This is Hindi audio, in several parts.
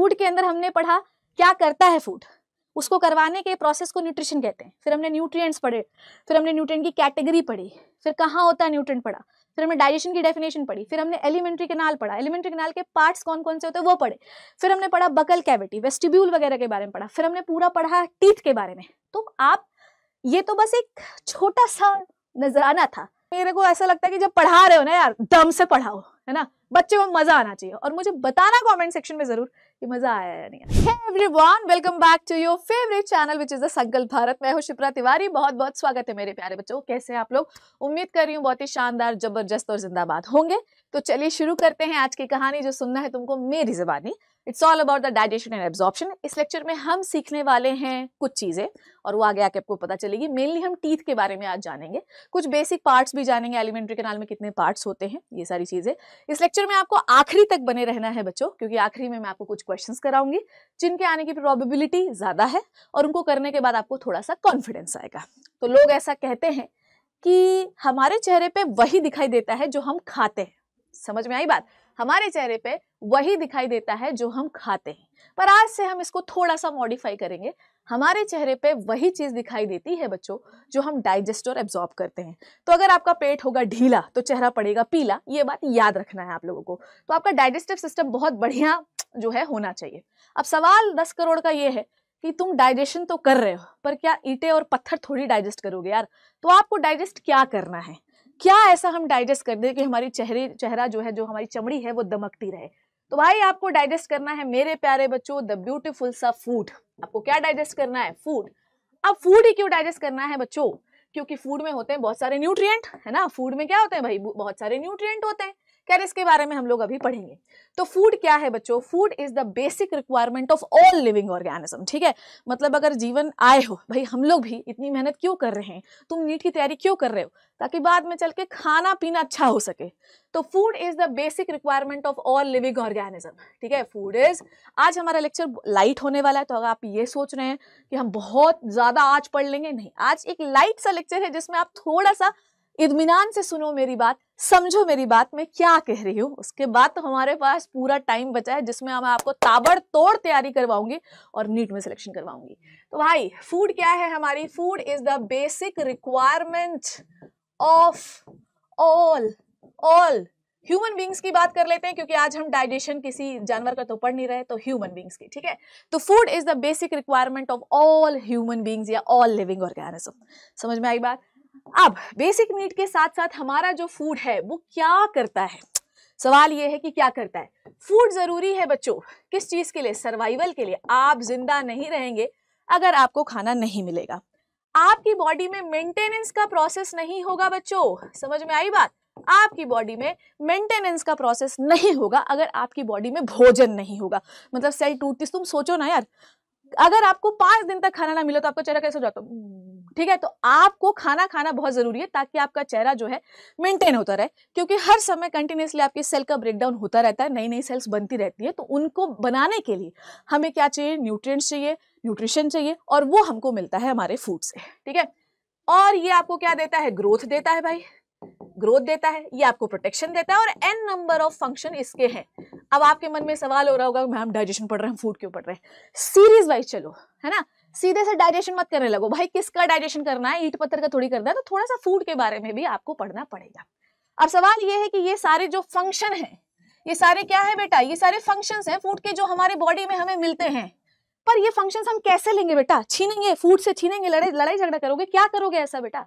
फ़ूड के अंदर हमने पढ़ा, क्या करता है फ़ूड उसको करवाने के प्रोसेस को न्यूट्रिशन कहते हैं। फिर हमने न्यूट्रिएंट्स पढ़े, फिर हमने न्यूट्रिएंट की कैटेगरी पढ़ी, फिर कहाँ होता है न्यूट्रिएंट पढ़ा, फिर हमने डाइजेशन की डेफिनेशन पढ़ी, फिर हमने एलिमेंट्री कैनाल पढ़ा। एलिमेंट्री कैनाल के पार्ट्स कौन कौन से होते हैं वो पढ़े। फिर हमने पढ़ा बकल कैविटी वेस्टिब्यूल वगैरह के बारे में पढ़ा। फिर हमने पूरा पढ़ा टीथ के बारे में। तो आप, ये तो बस एक छोटा सा नजराना था। मेरे को ऐसा लगता है कि जब पढ़ा रहे हो ना यार, दम से पढ़ाओ, है ना? बच्चे को मज़ा आना चाहिए। और मुझे बताना कमेंट सेक्शन में ज़रूर कि मज़ा आया या नहीं everyone welcome back to your favourite channel which is the Sankalp Bharat मैं हूँ शिप्रा तिवारी बहुत बहुत स्वागत है मेरे प्यारे बच्चों। कैसे आप लोग? उम्मीद कर रही हूँ बहुत ही शानदार, ज़बरदस्त और जिंदाबाद होंगे। तो चलिए शुरू करते हैं आज की कहानी जो सुनना है तुमको मेरी जबानी। It's all about the digestion and absorption इस लेक्चर में हम सीखने वाले हैं कुछ चीज़ें, और वो आगे आके आपको पता चलेगी। मेनली हम टीथ के बारे में आज जानेंगे। कुछ बेसिक पार्ट्स भी जानेंगे। एलिमेंट्री कैनाल में कितने पार्ट्स होते हैं, ये सारी चीज़ें। इस लेक्चर में आपको आखिरी तक बने रहना है बच्चों, क्योंकि आखिरी में मैं आपको कुछ क्वेश्चन कराऊँगी, जिनके आने की प्रोबेबिलिटी ज़्यादा है, और उनको करने के बाद आपको थोड़ा सा कॉन्फिडेंस आएगा। तो लोग ऐसा कहते हैं कि हमारे चेहरे पे वही दिखाई देता है जो हम खाते हैं। समझ में आई बात? हमारे चेहरे पे वही दिखाई देता है जो हम खाते हैं। पर आज से हम इसको थोड़ा सा मॉडिफाई करेंगे। हमारे चेहरे पे वही चीज़ दिखाई देती है बच्चों, जो हम डाइजेस्ट और एब्जॉर्ब करते हैं। तो अगर आपका पेट होगा ढीला तो चेहरा पड़ेगा पीला। ये बात याद रखना है आप लोगों को। तो आपका डाइजेस्टिव सिस्टम बहुत बढ़िया जो है होना चाहिए। अब सवाल दस करोड़ का ये है कि तुम डाइजेशन तो कर रहे हो, पर क्या ईटे और पत्थर थोड़ी डाइजेस्ट करोगे यार? तो आपको डाइजेस्ट क्या करना है? क्या ऐसा हम डाइजेस्ट कर दें कि हमारी चेहरे, चेहरा जो है, जो हमारी चमड़ी है, वो दमकती रहे? तो भाई आपको डाइजेस्ट करना है मेरे प्यारे बच्चों द ब्यूटीफुल सा फ़ूड आपको क्या डाइजेस्ट करना है? फ़ूड अब फ़ूड ही क्यों डाइजेस्ट करना है बच्चों? क्योंकि फ़ूड में होते हैं बहुत सारे न्यूट्रिएंट है ना? फ़ूड में क्या होते हैं भाई? बहुत सारे न्यूट्रिएंट होते हैं। खैर, इसके बारे में हम लोग अभी पढ़ेंगे। तो फ़ूड क्या है बच्चों? Food is the basic requirement of all living organism ठीक है? मतलब अगर जीवन आए हो, भाई हम लोग भी इतनी मेहनत क्यों कर रहे हैं? तुम नीट की तैयारी क्यों कर रहे हो? ताकि बाद में चल के खाना पीना अच्छा हो सके। तो food is the basic requirement of all living organism ठीक है? फ़ूड इज़ आज हमारा लेक्चर लाइट होने वाला है तो अगर आप ये सोच रहे हैं कि हम बहुत ज़्यादा आज पढ़ लेंगे, नहीं, आज एक लाइट सा लेक्चर है जिसमें आप थोड़ा सा इतमान से सुनो मेरी बात। समझो मेरी बात, मैं क्या कह रही हूँ? उसके बाद तो हमारे पास पूरा टाइम बचा है, जिसमें मैं आपको ताबड़तोड़ तैयारी करवाऊँगी और नीट में सिलेक्शन करवाऊँगी। तो भाई फ़ूड क्या है हमारी? Food is the basic requirement of all all human beings की बात कर लेते हैं, क्योंकि आज हम डाइजेशन किसी जानवर का तो पढ़ नहीं रहे तो ह्यूमन बींग्स की, ठीक है? तो food is the basic requirement of all human beings या ऑल लिविंग ऑर्गेनिज्म समझ में आई बात? अब बेसिक नीड के साथ साथ हमारा जो फ़ूड है, वो क्या करता है? सवाल ये है कि क्या करता है? फ़ूड ज़रूरी है बच्चों, किस चीज़ के लिए? सर्वाइवल के लिए। आप ज़िंदा नहीं रहेंगे अगर आपको खाना नहीं मिलेगा। आपकी बॉडी में मेंटेनेंस का प्रोसेस नहीं होगा बच्चों। समझ में आई बात? आपकी बॉडी में मेंटेनेंस का प्रोसेस नहीं होगा अगर आपकी बॉडी में भोजन नहीं होगा। मतलब सेल टूटती तुम सोचो ना यार अगर आपको पाँच दिन तक खाना ना मिले तो आपका चेहरा कैसे हो जाता ठीक है तो आपको खाना खाना बहुत ज़रूरी है ताकि आपका चेहरा जो है मेंटेन होता रहे, क्योंकि हर समय कंटिन्यूसली आपकी सेल का ब्रेकडाउन होता रहता है नई नई सेल्स बनती रहती है तो उनको बनाने के लिए हमें क्या चाहिए? न्यूट्रिएंट्स चाहिए न्यूट्रिशन चाहिए, और वो हमको मिलता है हमारे फ़ूड से, ठीक है? और ये आपको क्या देता है? ग्रोथ देता है भाई। ग्रोथ देता है, ये आपको प्रोटेक्शन देता है और एन नंबर ऑफ़ फ़ंक्शन इसके हैं। अब आपके मन में सवाल हो रहा होगा मैम डाइजेशन पढ़ रहे हैं फ़ूड क्यों पढ़ रहे हैं? सीरीज़ वाइज चलो, है ना? सीधे से डाइजेशन मत करने लगो। भाई, किसका डाइजेशन करना है? ईट पत्थर का थोड़ी करना है तो थोड़ा सा फ़ूड के बारे में भी आपको पढ़ना पड़ेगा। अब सवाल ये है कि ये सारे जो फ़ंक्शन है, ये सारे क्या है बेटा? ये सारे फ़ंक्शंस हैं फ़ूड के जो हमारे बॉडी में हमें मिलते हैं। पर ये फ़ंक्शंस हम कैसे लेंगे बेटा? छीनेंगे फ़ूड से छीनेंगे, लड़ाई लड़ाई झगड़ा करोगे? क्या करोगे ऐसा बेटा?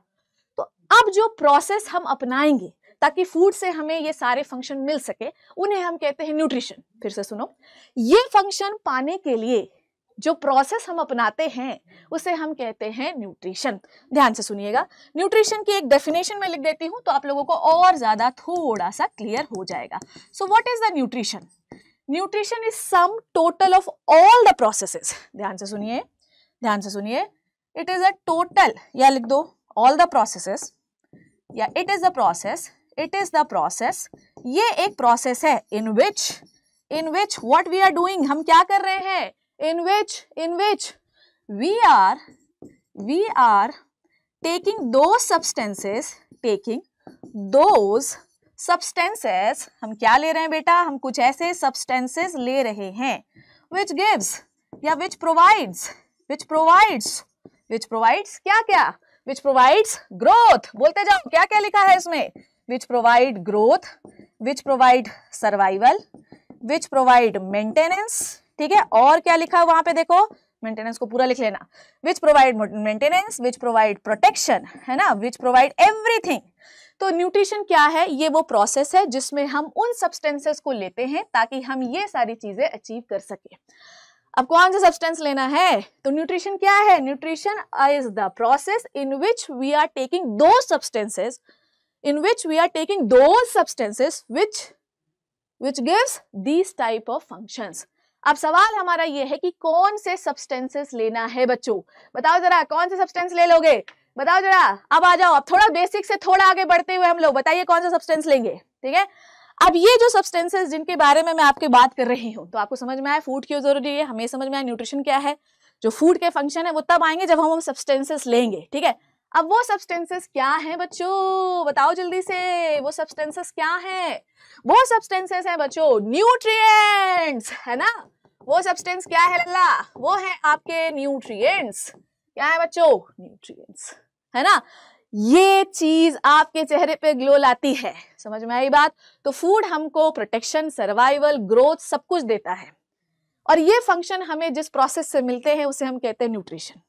तो अब जो प्रोसेस हम अपनाएँगे, ताकि फ़ूड से हमें ये सारे फ़ंक्शन मिल सके, उन्हें हम कहते हैं न्यूट्रिशन फिर से सुनो। ये फ़ंक्शन पाने के लिए जो प्रोसेस हम अपनाते हैं, उसे हम कहते हैं न्यूट्रिशन ध्यान से सुनिएगा। न्यूट्रिशन की एक डेफिनेशन में लिख देती हूँ तो आप लोगों को और ज़्यादा थोड़ा सा क्लियर हो जाएगा। So what is the nutrition nutrition is sum total of all the processes ध्यान से सुनिए। ध्यान से सुनिए। इट इज़ अ टोटल या लिख दो। ऑल द प्रोसेसेस या it is the process it is the process ये एक प्रोसेस है in which in which what we are doing हम क्या कर रहे हैं? In which in which we are we are taking those substances, taking those substances, हम क्या ले रहे हैं बेटा? हम कुछ ऐसे सब्सटेंसेस ले रहे हैं विच गिव्स या which provides which provides which provides क्या क्या विच प्रोवाइड्स ग्रोथ बोलते जाओ क्या क्या लिखा है इसमें? Which provide growth which provide survival which provide maintenance ठीक है? और क्या लिखा है वहाँ पे देखो? मेंटेनेंस को पूरा लिख लेना। Which provide maintenance which provide protection है ना? विच प्रोवाइड एवरीथिंग तो न्यूट्रिशन क्या है? ये वो प्रोसेस है जिसमें हम उन सब्सटेंसेस को लेते हैं ताकि हम ये सारी चीज़ें अचीव कर सके। अब कौन सा सब्सटेंस लेना है? तो न्यूट्रिशन क्या है? Nutrition is the process in which we are taking those substances in which we are taking those substances which which gives these type of functions अब सवाल हमारा ये है कि कौन से सब्सटेंसेस लेना है बच्चों? बताओ जरा, कौन से सब्सटेंस ले लोगे? बताओ जरा, अब आ जाओ, अब थोड़ा बेसिक से थोड़ा आगे बढ़ते हुए हम लोग बताइए कौन सा सब्सटेंस लेंगे? ठीक है? अब ये जो सब्सटेंसेस जिनके बारे में मैं आपके बात कर रही हूँ तो आपको समझ में आया फ़ूड क्यों ज़रूरी है? हमें समझ में आया न्यूट्रिशन क्या है? जो फ़ूड के फ़ंक्शन है, वो तब आएँगे जब हम सब्सटेंसेस लेंगे, ठीक है? अब वो सब्सटेंसेस क्या हैं बच्चों? बताओ जल्दी से, वो सब्सटेंसेस क्या हैं? वो सब्सटेंसेस हैं बच्चों न्यूट्रिएंट्स है ना? वो सब्सटेंस क्या है लल्ला? वो है आपके न्यूट्रिएंट्स क्या है बच्चों? न्यूट्रिएंट्स है ना? ये चीज़ आपके चेहरे पे ग्लो लाती है। समझ में आई बात? तो फ़ूड हमको प्रोटेक्शन सर्वाइवल ग्रोथ सब कुछ देता है। और ये फ़ंक्शन हमें जिस प्रोसेस से मिलते हैं, उसे हम कहते हैं न्यूट्रिशन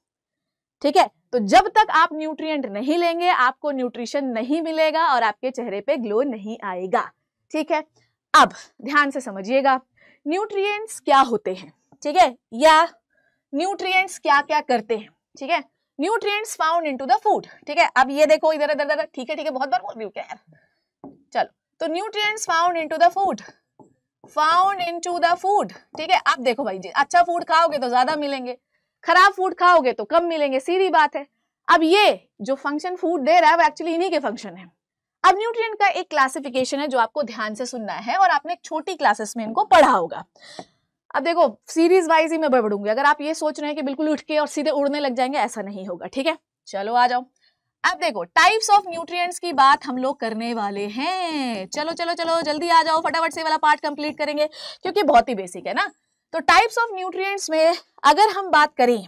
ठीक है? तो जब तक आप न्यूट्रिएंट नहीं लेंगे, आपको न्यूट्रिशन नहीं मिलेगा और आपके चेहरे पे ग्लो नहीं आएगा। ठीक है? अब ध्यान से समझिएगा न्यूट्रिएंट्स क्या होते हैं? ठीक है? या न्यूट्रिएंट्स क्या क्या करते हैं? ठीक है? Nutrients found into the food, ठीक है? अब ये देखो इधर इधर इधर, ठीक है ठीक है, बहुत बार बोल रही हूँ क्या चलो तो nutrients found into the food, found into the food, ठीक है? अब देखो भाई जी अच्छा फ़ूड खाओगे तो ज़्यादा मिलेंगे, खराब फ़ूड खाओगे तो कम मिलेंगे, सीधी बात है। अब ये जो फ़ंक्शन फ़ूड दे रहा है, वो एक्चुअली इन्हीं के फ़ंक्शन है। अब न्यूट्रिएंट का एक क्लासिफिकेशन है जो आपको ध्यान से सुनना है और आपने छोटी क्लासेस में इनको पढ़ा होगा। अब देखो सीरीज़ वाइज ही मैं बढ़ूँगी अगर आप ये सोच रहे हैं कि बिल्कुल उठ के और सीधे उड़ने लग जाएँगे, ऐसा नहीं होगा, ठीक है? चलो, आ जाओ। अब देखो टाइप्स ऑफ़ न्यूट्रिएंट्स की बात हम लोग करने वाले हैं। चलो चलो चलो, जल्दी आ जाओ, फटाफट से वाला पार्ट कंप्लीट करेंगे, क्योंकि बहुत ही बेसिक है ना। तो टाइप्स ऑफ़ न्यूट्रिएंट्स में अगर हम बात करें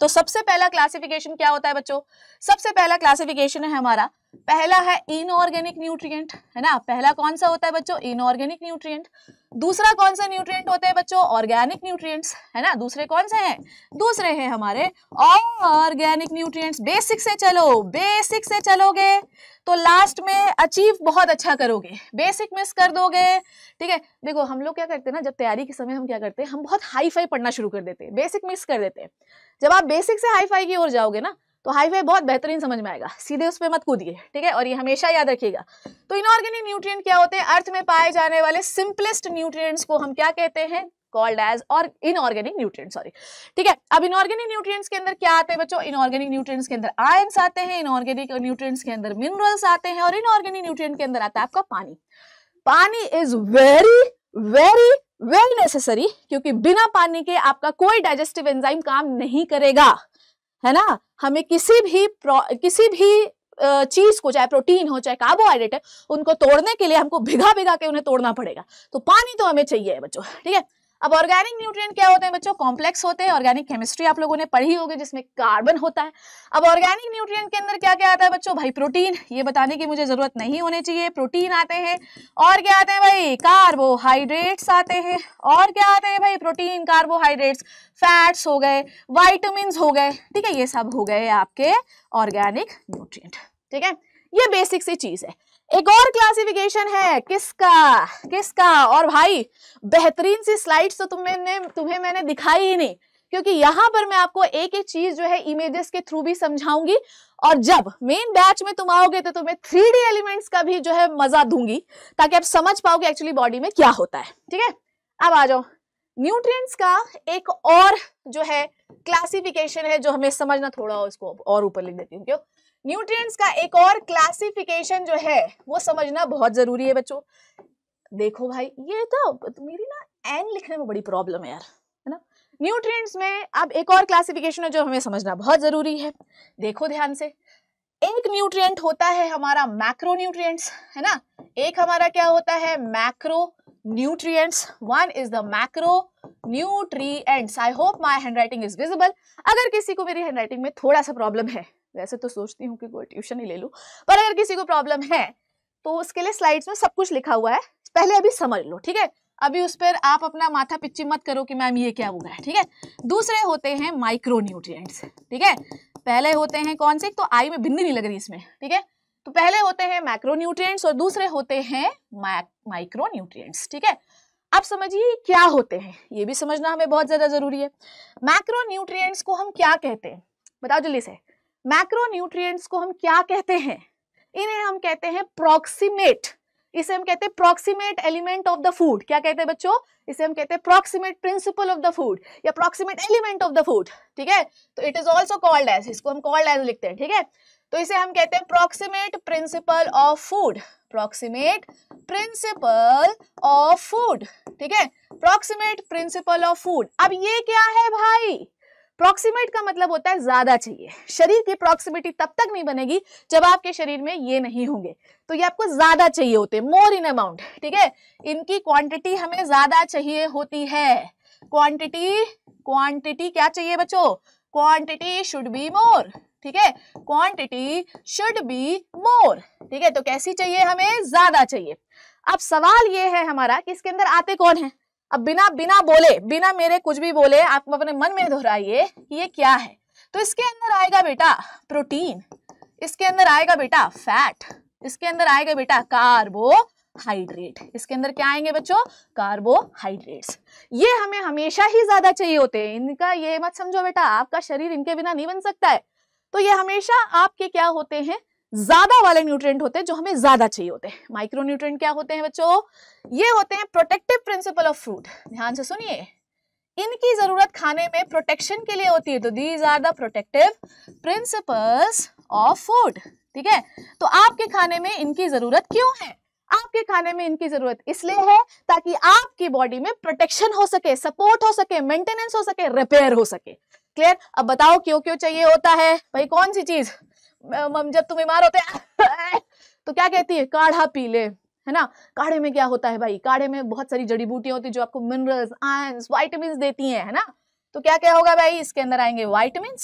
तो सबसे पहला क्लासिफिकेशन क्या होता है बच्चों? सबसे पहला क्लासिफिकेशन है हमारा पहला है इनऑर्गेनिक न्यूट्रिएंट है ना? पहला कौन सा होता है बच्चों? इनऑर्गेनिक न्यूट्रिएंट दूसरा कौन सा न्यूट्रिएंट होते हैं बच्चों? ऑर्गेनिक न्यूट्रिएंट्स है ना? दूसरे कौन से हैं? दूसरे हैं हमारे ऑर्गेनिक न्यूट्रिएंट्स बेसिक से चलो बेसिक से चलोगे तो लास्ट में अचीव बहुत अच्छा करोगे। बेसिक मिस कर दोगे, ठीक है? देखो, हम लोग क्या करते हैं ना, जब तैयारी के समय हम क्या करते हैं, हम बहुत हाई फाई पढ़ना शुरू कर देते हैं। बेसिक मिस कर देते हैं। जब आप बेसिक से हाई फाई की ओर जाओगे ना तो हाई फाई बहुत बेहतरीन समझ में आएगा। सीधे उस पर मत कूदिए, ठीक है? और ये हमेशा याद रखिएगा। तो इनऑर्गेनिक न्यूट्रिएंट क्या होते हैं? अर्थ में पाए जाने वाले सिंपलेस्ट न्यूट्रिएंट्स को हम क्या कहते हैं? कॉल्ड एज और इनऑर्गेनिक न्यूट्रिएंट सॉरी ठीक है? अब इनऑर्गेनिक न्यूट्रिएंट्स के अंदर क्या आते हैं बच्चों? इनऑर्गेनिक न्यूट्रिएंट्स के अंदर आयंस आते हैं इनऑर्गेनिक न्यूट्रिएंट्स के अंदर मिनरल्स आते हैं और इनऑर्गेनिक न्यूट्रिएंट के अंदर आता है आपका पानी। पानी is very very very necessary क्योंकि बिना पानी के आपका कोई डाइजेस्टिव एंजाइम काम नहीं करेगा। है ना? हमें किसी भी किसी भी चीज़ को, चाहे प्रोटीन हो, चाहे कार्बोहाइड्रेट है, उनको तोड़ने के लिए हमको भिगा भिगा के उन्हें तोड़ना पड़ेगा। तो पानी तो हमें चाहिए बच्चों, ठीक है? अब ऑर्गेनिक न्यूट्रिएंट क्या होते हैं बच्चों? कॉम्प्लेक्स होते हैं ऑर्गेनिक केमिस्ट्री आप लोगों ने पढ़ी होगी, जिसमें कार्बन होता है। अब ऑर्गेनिक न्यूट्रिएंट के अंदर क्या क्या आता है बच्चों? भाई प्रोटीन ये बताने की मुझे ज़रूरत नहीं होनी चाहिए। प्रोटीन आते हैं, और क्या आते हैं भाई? कार्बोहाइड्रेट्स आते हैं, और क्या आते हैं भाई? प्रोटीन कार्बोहाइड्रेट्स फैट्स हो गए वाइटामिन हो गए। ठीक है, ये सब हो गए आपके ऑर्गेनिक न्यूट्रिएंट ठीक है? ये बेसिक सी चीज़ है। एक और क्लासिफिकेशन है, किसका किसका? और भाई, बेहतरीन सी स्लाइड्स तो तुमने तुम्हें मैंने दिखाई ही नहीं, क्योंकि यहाँ पर मैं आपको एक एक चीज़ जो है इमेजेस के थ्रू भी समझाऊँगी, और जब मेन बैच में तुम आओगे तो तुम्हें थ्री डी एलिमेंट्स का भी जो है मज़ा दूँगी, ताकि आप समझ पाओगे एक्चुअली बॉडी में क्या होता है, ठीक है? अब आ जाओ न्यूट्रिएंट्स का एक और जो है क्लासिफिकेशन है जो हमें समझना थोड़ा उसको और ऊपर लिख देती हूँ, क्यों? न्यूट्रिएंट्स का एक और क्लासिफिकेशन जो है, वो समझना बहुत ज़रूरी है बच्चों। देखो भाई, ये तो मेरी ना एन लिखने में बड़ी प्रॉब्लम है यार, है ना? न्यूट्रिएंट्स में अब एक और क्लासिफिकेशन है जो हमें समझना बहुत ज़रूरी है। देखो ध्यान से, एक न्यूट्रिएंट होता है हमारा मैक्रो न्यूट्रिएंट्स है ना? एक हमारा क्या होता है? Macro nutrients one is the macro nutrients i hope my handwriting is visible अगर किसी को मेरी हैंडराइटिंग में थोड़ा सा प्रॉब्लम है वैसे तो सोचती हूँ कि कोई ट्यूशन ही ले लूँ, पर अगर किसी को प्रॉब्लम है तो उसके लिए स्लाइड्स में सब कुछ लिखा हुआ है। पहले अभी समझ लो, ठीक है? अभी उस पर आप अपना माथा पिच्ची मत करो कि मैम ये क्या हुआ है, ठीक है? दूसरे होते हैं माइक्रो न्यूट्रिएंट्स ठीक है? पहले होते हैं कौन से? तो आई में भिन्नी नहीं लग रही इसमें, ठीक है? तो पहले होते हैं मैक्रो और दूसरे होते हैं माइक्रो न्यूट्रिएंट्स ठीक है? अब समझिए क्या होते हैं, ये भी समझना हमें बहुत ज़्यादा ज़रूरी है। मैक्रो को हम क्या कहते हैं? बताओ जल्दी से। मैक्रो न्यूट्रिएंट्स को हम क्या कहते हैं? इन्हें हम कहते हैं प्रोक्सीमेट। इसे हम कहते हैं proximate element of the food. क्या कहते हैं बच्चों? इसे हम कहते हैं proximate principle of the food या proximate element of the food, ठीक है? तो it is also called as इसको हम कॉल्ड एज लिखते हैं, ठीक है? तो इसे हम कहते हैं proximate principle of food. Proximate principle of food, ठीक है? Proximate principle of food. अब ये क्या है भाई? प्रॉक्सिमेट का मतलब होता है ज़्यादा चाहिए। शरीर की प्रॉक्सिमिटी तब तक नहीं बनेगी जब आपके शरीर में ये नहीं होंगे। तो ये आपको ज़्यादा चाहिए होते मोर इन अमाउंट ठीक है? इनकी क्वांटिटी हमें ज़्यादा चाहिए होती है। क्वांटिटी क्वांटिटी क्या चाहिए बच्चों? क्वांटिटी शुड बी मोर ठीक है? क्वांटिटी शुड बी मोर ठीक है? तो कैसी चाहिए? हमें ज़्यादा चाहिए। अब सवाल ये है हमारा कि इसके अंदर आते कौन है? अब बिना बिना बोले, बिना मेरे कुछ भी बोले, आप अपने मन में दोहराइए कि ये क्या है। तो इसके अंदर आएगा बेटा प्रोटीन, इसके अंदर आएगा बेटा फैट, इसके अंदर आएगा बेटा कार्बोहाइड्रेट, इसके अंदर क्या आएँगे बच्चों? कार्बोहाइड्रेट्स। ये हमें हमेशा ही ज़्यादा चाहिए होते हैं। इनका ये मत समझो बेटा, आपका शरीर इनके बिना नहीं बन सकता है। तो ये हमेशा आपके क्या होते हैं? ज़्यादा वाले न्यूट्रिएंट होते हैं जो हमें ज़्यादा चाहिए होते हैं। माइक्रो न्यूट्रिएंट क्या होते हैं बच्चों? ये होते हैं प्रोटेक्टिव प्रिंसिपल ऑफ़ फ़ूड ध्यान से सुनिए। इनकी ज़रूरत खाने में प्रोटेक्शन के लिए होती है। तो these are the protective principles of food ठीक है? तो आपके खाने में इनकी ज़रूरत क्यों है? आपके खाने में इनकी ज़रूरत इसलिए है ताकि आपकी बॉडी में प्रोटेक्शन हो सके सपोर्ट हो सके मेंटेनेंस हो सके रिपेयर हो सके। क्लियर अब बताओ क्यों क्यों चाहिए होता है? भाई कौन सी चीज़? जब तुम बीमार होते तो क्या कहती है? काढ़ा पी ले, है ना? काढ़े में क्या होता है भाई? काढ़े में बहुत सारी जड़ी बूटियाँ होती है जो आपको मिनरल्स आयन वाइटामिन देती हैं, है ना? तो क्या क्या होगा भाई? इसके अंदर आएँगे वाइटमिन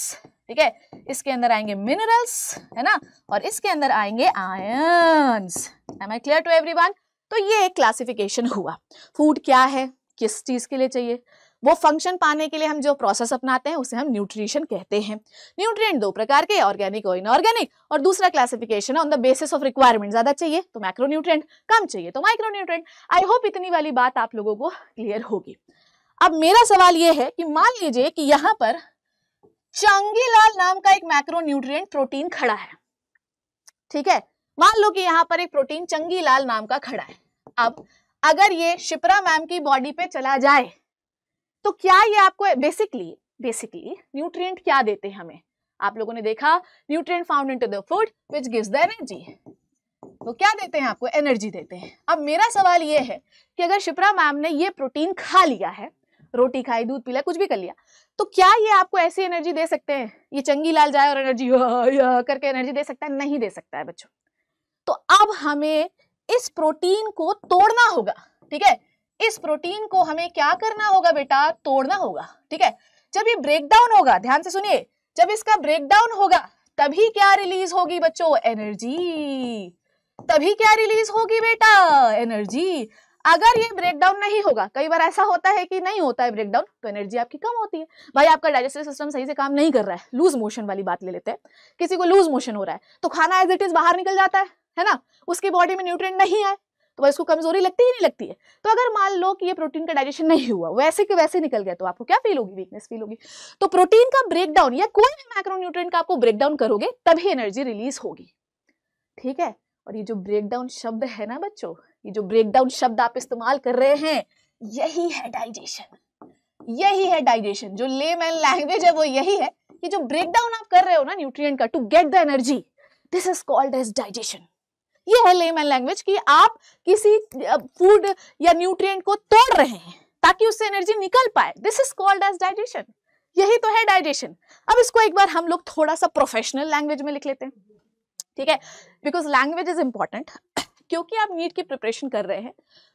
ठीक है? इसके अंदर आएँगे मिनरल्स है ना? और इसके अंदर आएँगे ions am I clear to everyone तो ये एक क्लासिफिकेशन हुआ। फ़ूड क्या है? किस चीज़ के लिए चाहिए? वो फ़ंक्शन पाने के लिए हम जो प्रोसेस अपनाते हैं, उसे हम न्यूट्रिशन कहते हैं। न्यूट्रिएंट दो प्रकार के ऑर्गेनिक और इनऑर्गेनिक और दूसरा क्लासिफिकेशन है on the basis of requirement ज़्यादा चाहिए तो माइक्रो न्यूट्रिएंट कम चाहिए तो माइक्रो न्यूट्रिएंट आई होप इतनी वाली बात आप लोगों को क्लियर होगी। अब मेरा सवाल ये है कि मान लीजिए कि यहाँ पर चंगीलाल नाम का एक मैक्रो न्यूट्रिएंट प्रोटीन खड़ा है। ठीक है? मान लो कि यहाँ पर एक प्रोटीन चंगीलाल नाम का खड़ा है। अब अगर ये शिप्रा मैम की बॉडी पे चला जाए तो क्या ये आपको बेसिकली बेसिकली न्यूट्रिएंट क्या देते हैं हमें? आप लोगों ने देखा nutrient found into the food which gives the energy तो क्या देते हैं आपको? एनर्जी देते हैं। अब मेरा सवाल ये है कि अगर शिप्रा मैम ने ये प्रोटीन खा लिया है, रोटी खाई, दूध पीला कुछ भी कर लिया तो क्या ये आपको ऐसी एनर्जी दे सकते हैं? ये चंगी लाल जाए और एनर्जी करके एनर्जी दे सकता है? नहीं दे सकता है बच्चों। तो अब हमें इस प्रोटीन को तोड़ना होगा, ठीक है? इस प्रोटीन को हमें क्या करना होगा बेटा? तोड़ना होगा, ठीक है? जब ये ब्रेक डाउन होगा, ध्यान से सुनिए, जब इसका ब्रेक डाउन होगा, तभी क्या रिलीज़ होगी बच्चों? एनर्जी तभी क्या रिलीज़ होगी बेटा? एनर्जी अगर ये ब्रेक डाउन नहीं होगा, कई बार ऐसा होता है कि नहीं होता है ब्रेक डाउन तो एनर्जी आपकी कम होती है। भाई, आपका डाइजेस्टिव सिस्टम सही से काम नहीं कर रहा है। लूज मोशन वाली बात ले लेते हैं। किसी को लूज मोशन हो रहा है तो खाना एज इट इज़ बाहर निकल जाता है है ना? उसकी बॉडी में न्यूट्रिएंट नहीं आए। तो इसको कमज़ोरी लगती ही नहीं लगती है। तो अगर मान लो कि ये प्रोटीन का डाइजेशन नहीं हुआ, वैसे के वैसे निकल गया तो आपको क्या फील होगी? वीकनेस फील होगी। तो प्रोटीन का ब्रेकडाउन या कोई भी मैक्रोन्यूट्रिएंट का आपको ब्रेकडाउन करोगे, तभी एनर्जी रिलीज़ होगी। ठीक है? और ये जो ब्रेकडाउन शब्द है ना बच्चों, ये जो ब्रेकडाउन शब्द आप इस्तेमाल कर रहे हैं, यही है डाइजेशन यही है डाइजेशन जो लेमैन लैंग्वेज है, वो यही है कि जो ब्रेकडाउन आप कर रहे हो ना न्यूट्रिएंट का to get the energy this is called as digestion ये है लेमैन लैंग्वेज कि आप किसी फ़ूड या न्यूट्रिएंट को तोड़ रहे हैं ताकि उससे एनर्जी निकल पाए। This is called as digestion यही तो है डाइजेशन अब इसको एक बार हम लोग थोड़ा सा प्रोफेशनल लैंग्वेज में लिख लेते हैं। ठीक है? बिकॉज़ लैंग्वेज इज़ इंपॉर्टेंट क्योंकि आप नीट की प्रिपरेशन कर रहे हैं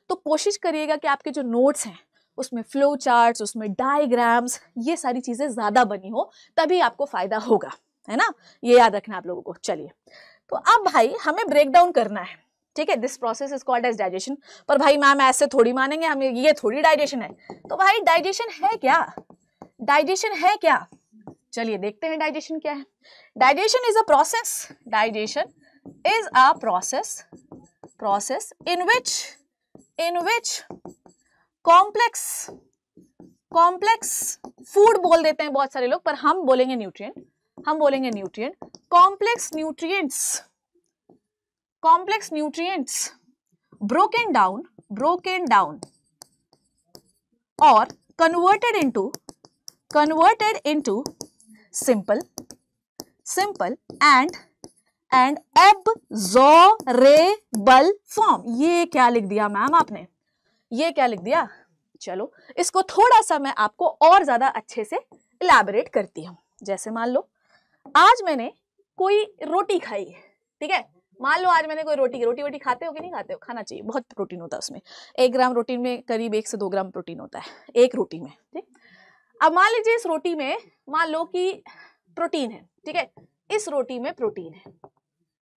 तो कोशिश करिएगा कि आपके जो नोट्स हैं, उसमें फ्लो चार्ट्स उसमें डायग्राम्स ये सारी चीज़ें ज़्यादा बनी हो, तभी आपको फ़ायदा होगा। है ना? ये याद रखना आप लोगों को। चलिए। तो अब भाई हमें ब्रेक डाउन करना है। ठीक है this process is called as digestion पर भाई मैम ऐसे थोड़ी मानेंगे हम, ये थोड़ी डाइजेशन है। तो भाई डाइजेशन है क्या? डाइजेशन है क्या? चलिए देखते हैं डाइजेशन क्या है। Digestion is a process digestion is a process process in which in which complex complex food बोल देते हैं बहुत सारे लोग, पर हम बोलेंगे न्यूट्रिएंट हम बोलेंगे nutrient complex nutrients complex nutrients broken down broken down और converted into converted into simple simple and and absorbable form ये क्या लिख दिया मैम आपने? ये क्या लिख दिया? चलो, इसको थोड़ा सा मैं आपको और ज़्यादा अच्छे से इलेबोरेट करती हूँ। जैसे मान लो आज मैंने कोई रोटी खाई है, ठीक है? मान लो आज मैंने कोई रोटी रोटी वोटी खाते हो कि नहीं खाते हो? खाना चाहिए, बहुत प्रोटीन होता है उसमें। एक ग्राम रोटी में करीब एक से दो ग्राम प्रोटीन होता है, एक रोटी में, ठीक? अब मान लीजिए इस रोटी में, मान लो कि प्रोटीन है, ठीक है? इस रोटी में प्रोटीन है,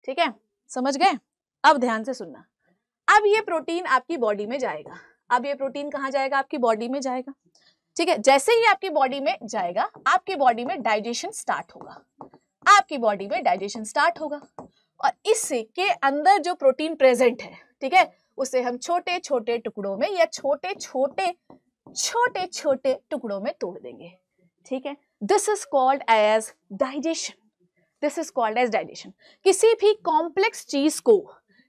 ठीक है? समझ गए? अब ध्यान से सुनना। अब ये प्रोटीन आपकी बॉडी में जाएगा। अब ये प्रोटीन कहाँ जाएगा? आपकी बॉडी में जाएगा। ठीक है, जैसे ही आपकी बॉडी में जाएगा, आपकी बॉडी में डाइजेशन स्टार्ट होगा। आपकी बॉडी में डाइजेशन स्टार्ट होगा। और इससे के अंदर जो प्रोटीन प्रेजेंट है, ठीक है, उसे हम छोटे छोटे टुकड़ों में या छोटे छोटे छोटे छोटे टुकड़ों में तोड़ देंगे। ठीक है this is called as digestion this is called as digestion किसी भी कॉम्प्लेक्स चीज़ को,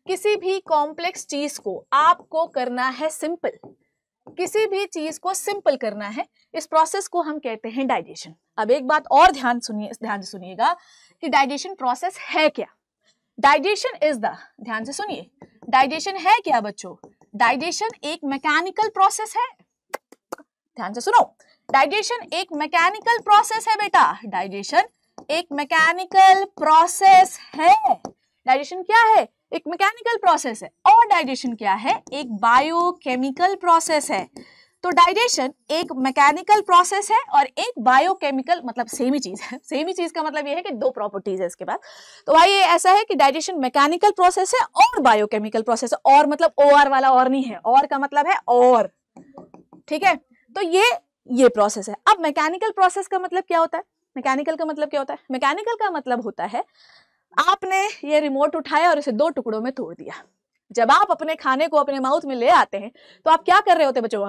किसी भी कॉम्प्लेक्स चीज़ को आपको करना है सिंपल किसी भी चीज़ को सिंपल करना है, इस प्रोसेस को हम कहते हैं डाइजेशन अब एक बात और ध्यान सुनिए, ध्यान से सुनिएगा कि डाइजेशन प्रोसेस है क्या? डाइजेशन इज़ द ध्यान से सुनिए डाइजेशन है क्या बच्चों? डाइजेशन एक मैकेनिकल प्रोसेस है। ध्यान से सुनो डाइजेशन एक मैकेनिकल प्रोसेस है बेटा। डाइजेशन एक मैकेनिकल प्रोसेस है। डाइजेशन क्या है? एक मैकेनिकल प्रोसेस है। और डाइजेशन क्या है? एक बायोकेमिकल प्रोसेस है। तो डाइजेशन एक मैकेनिकल प्रोसेस है और एक बायोकेमिकल मतलब सेम ही चीज़ है। सेम ही चीज़ का मतलब ये है कि दो प्रॉपर्टीज़ है इसके बाद। तो भाई ये ऐसा है कि डाइजेशन मैकेनिकल प्रोसेस है और बायोकेमिकल प्रोसेस है। और मतलब ओ आर वाला और नहीं है। और का मतलब है और। ठीक है? तो ये ये प्रोसेस है। अब मैकेनिकल प्रोसेस का मतलब क्या होता है? मैकेनिकल का मतलब क्या होता है? मैकेनिकल का मतलब होता है आपने ये रिमोट उठाया और इसे दो टुकड़ों में तोड़ दिया। जब आप अपने खाने को अपने माउथ में ले आते हैं तो आप क्या कर रहे होते बच्चों?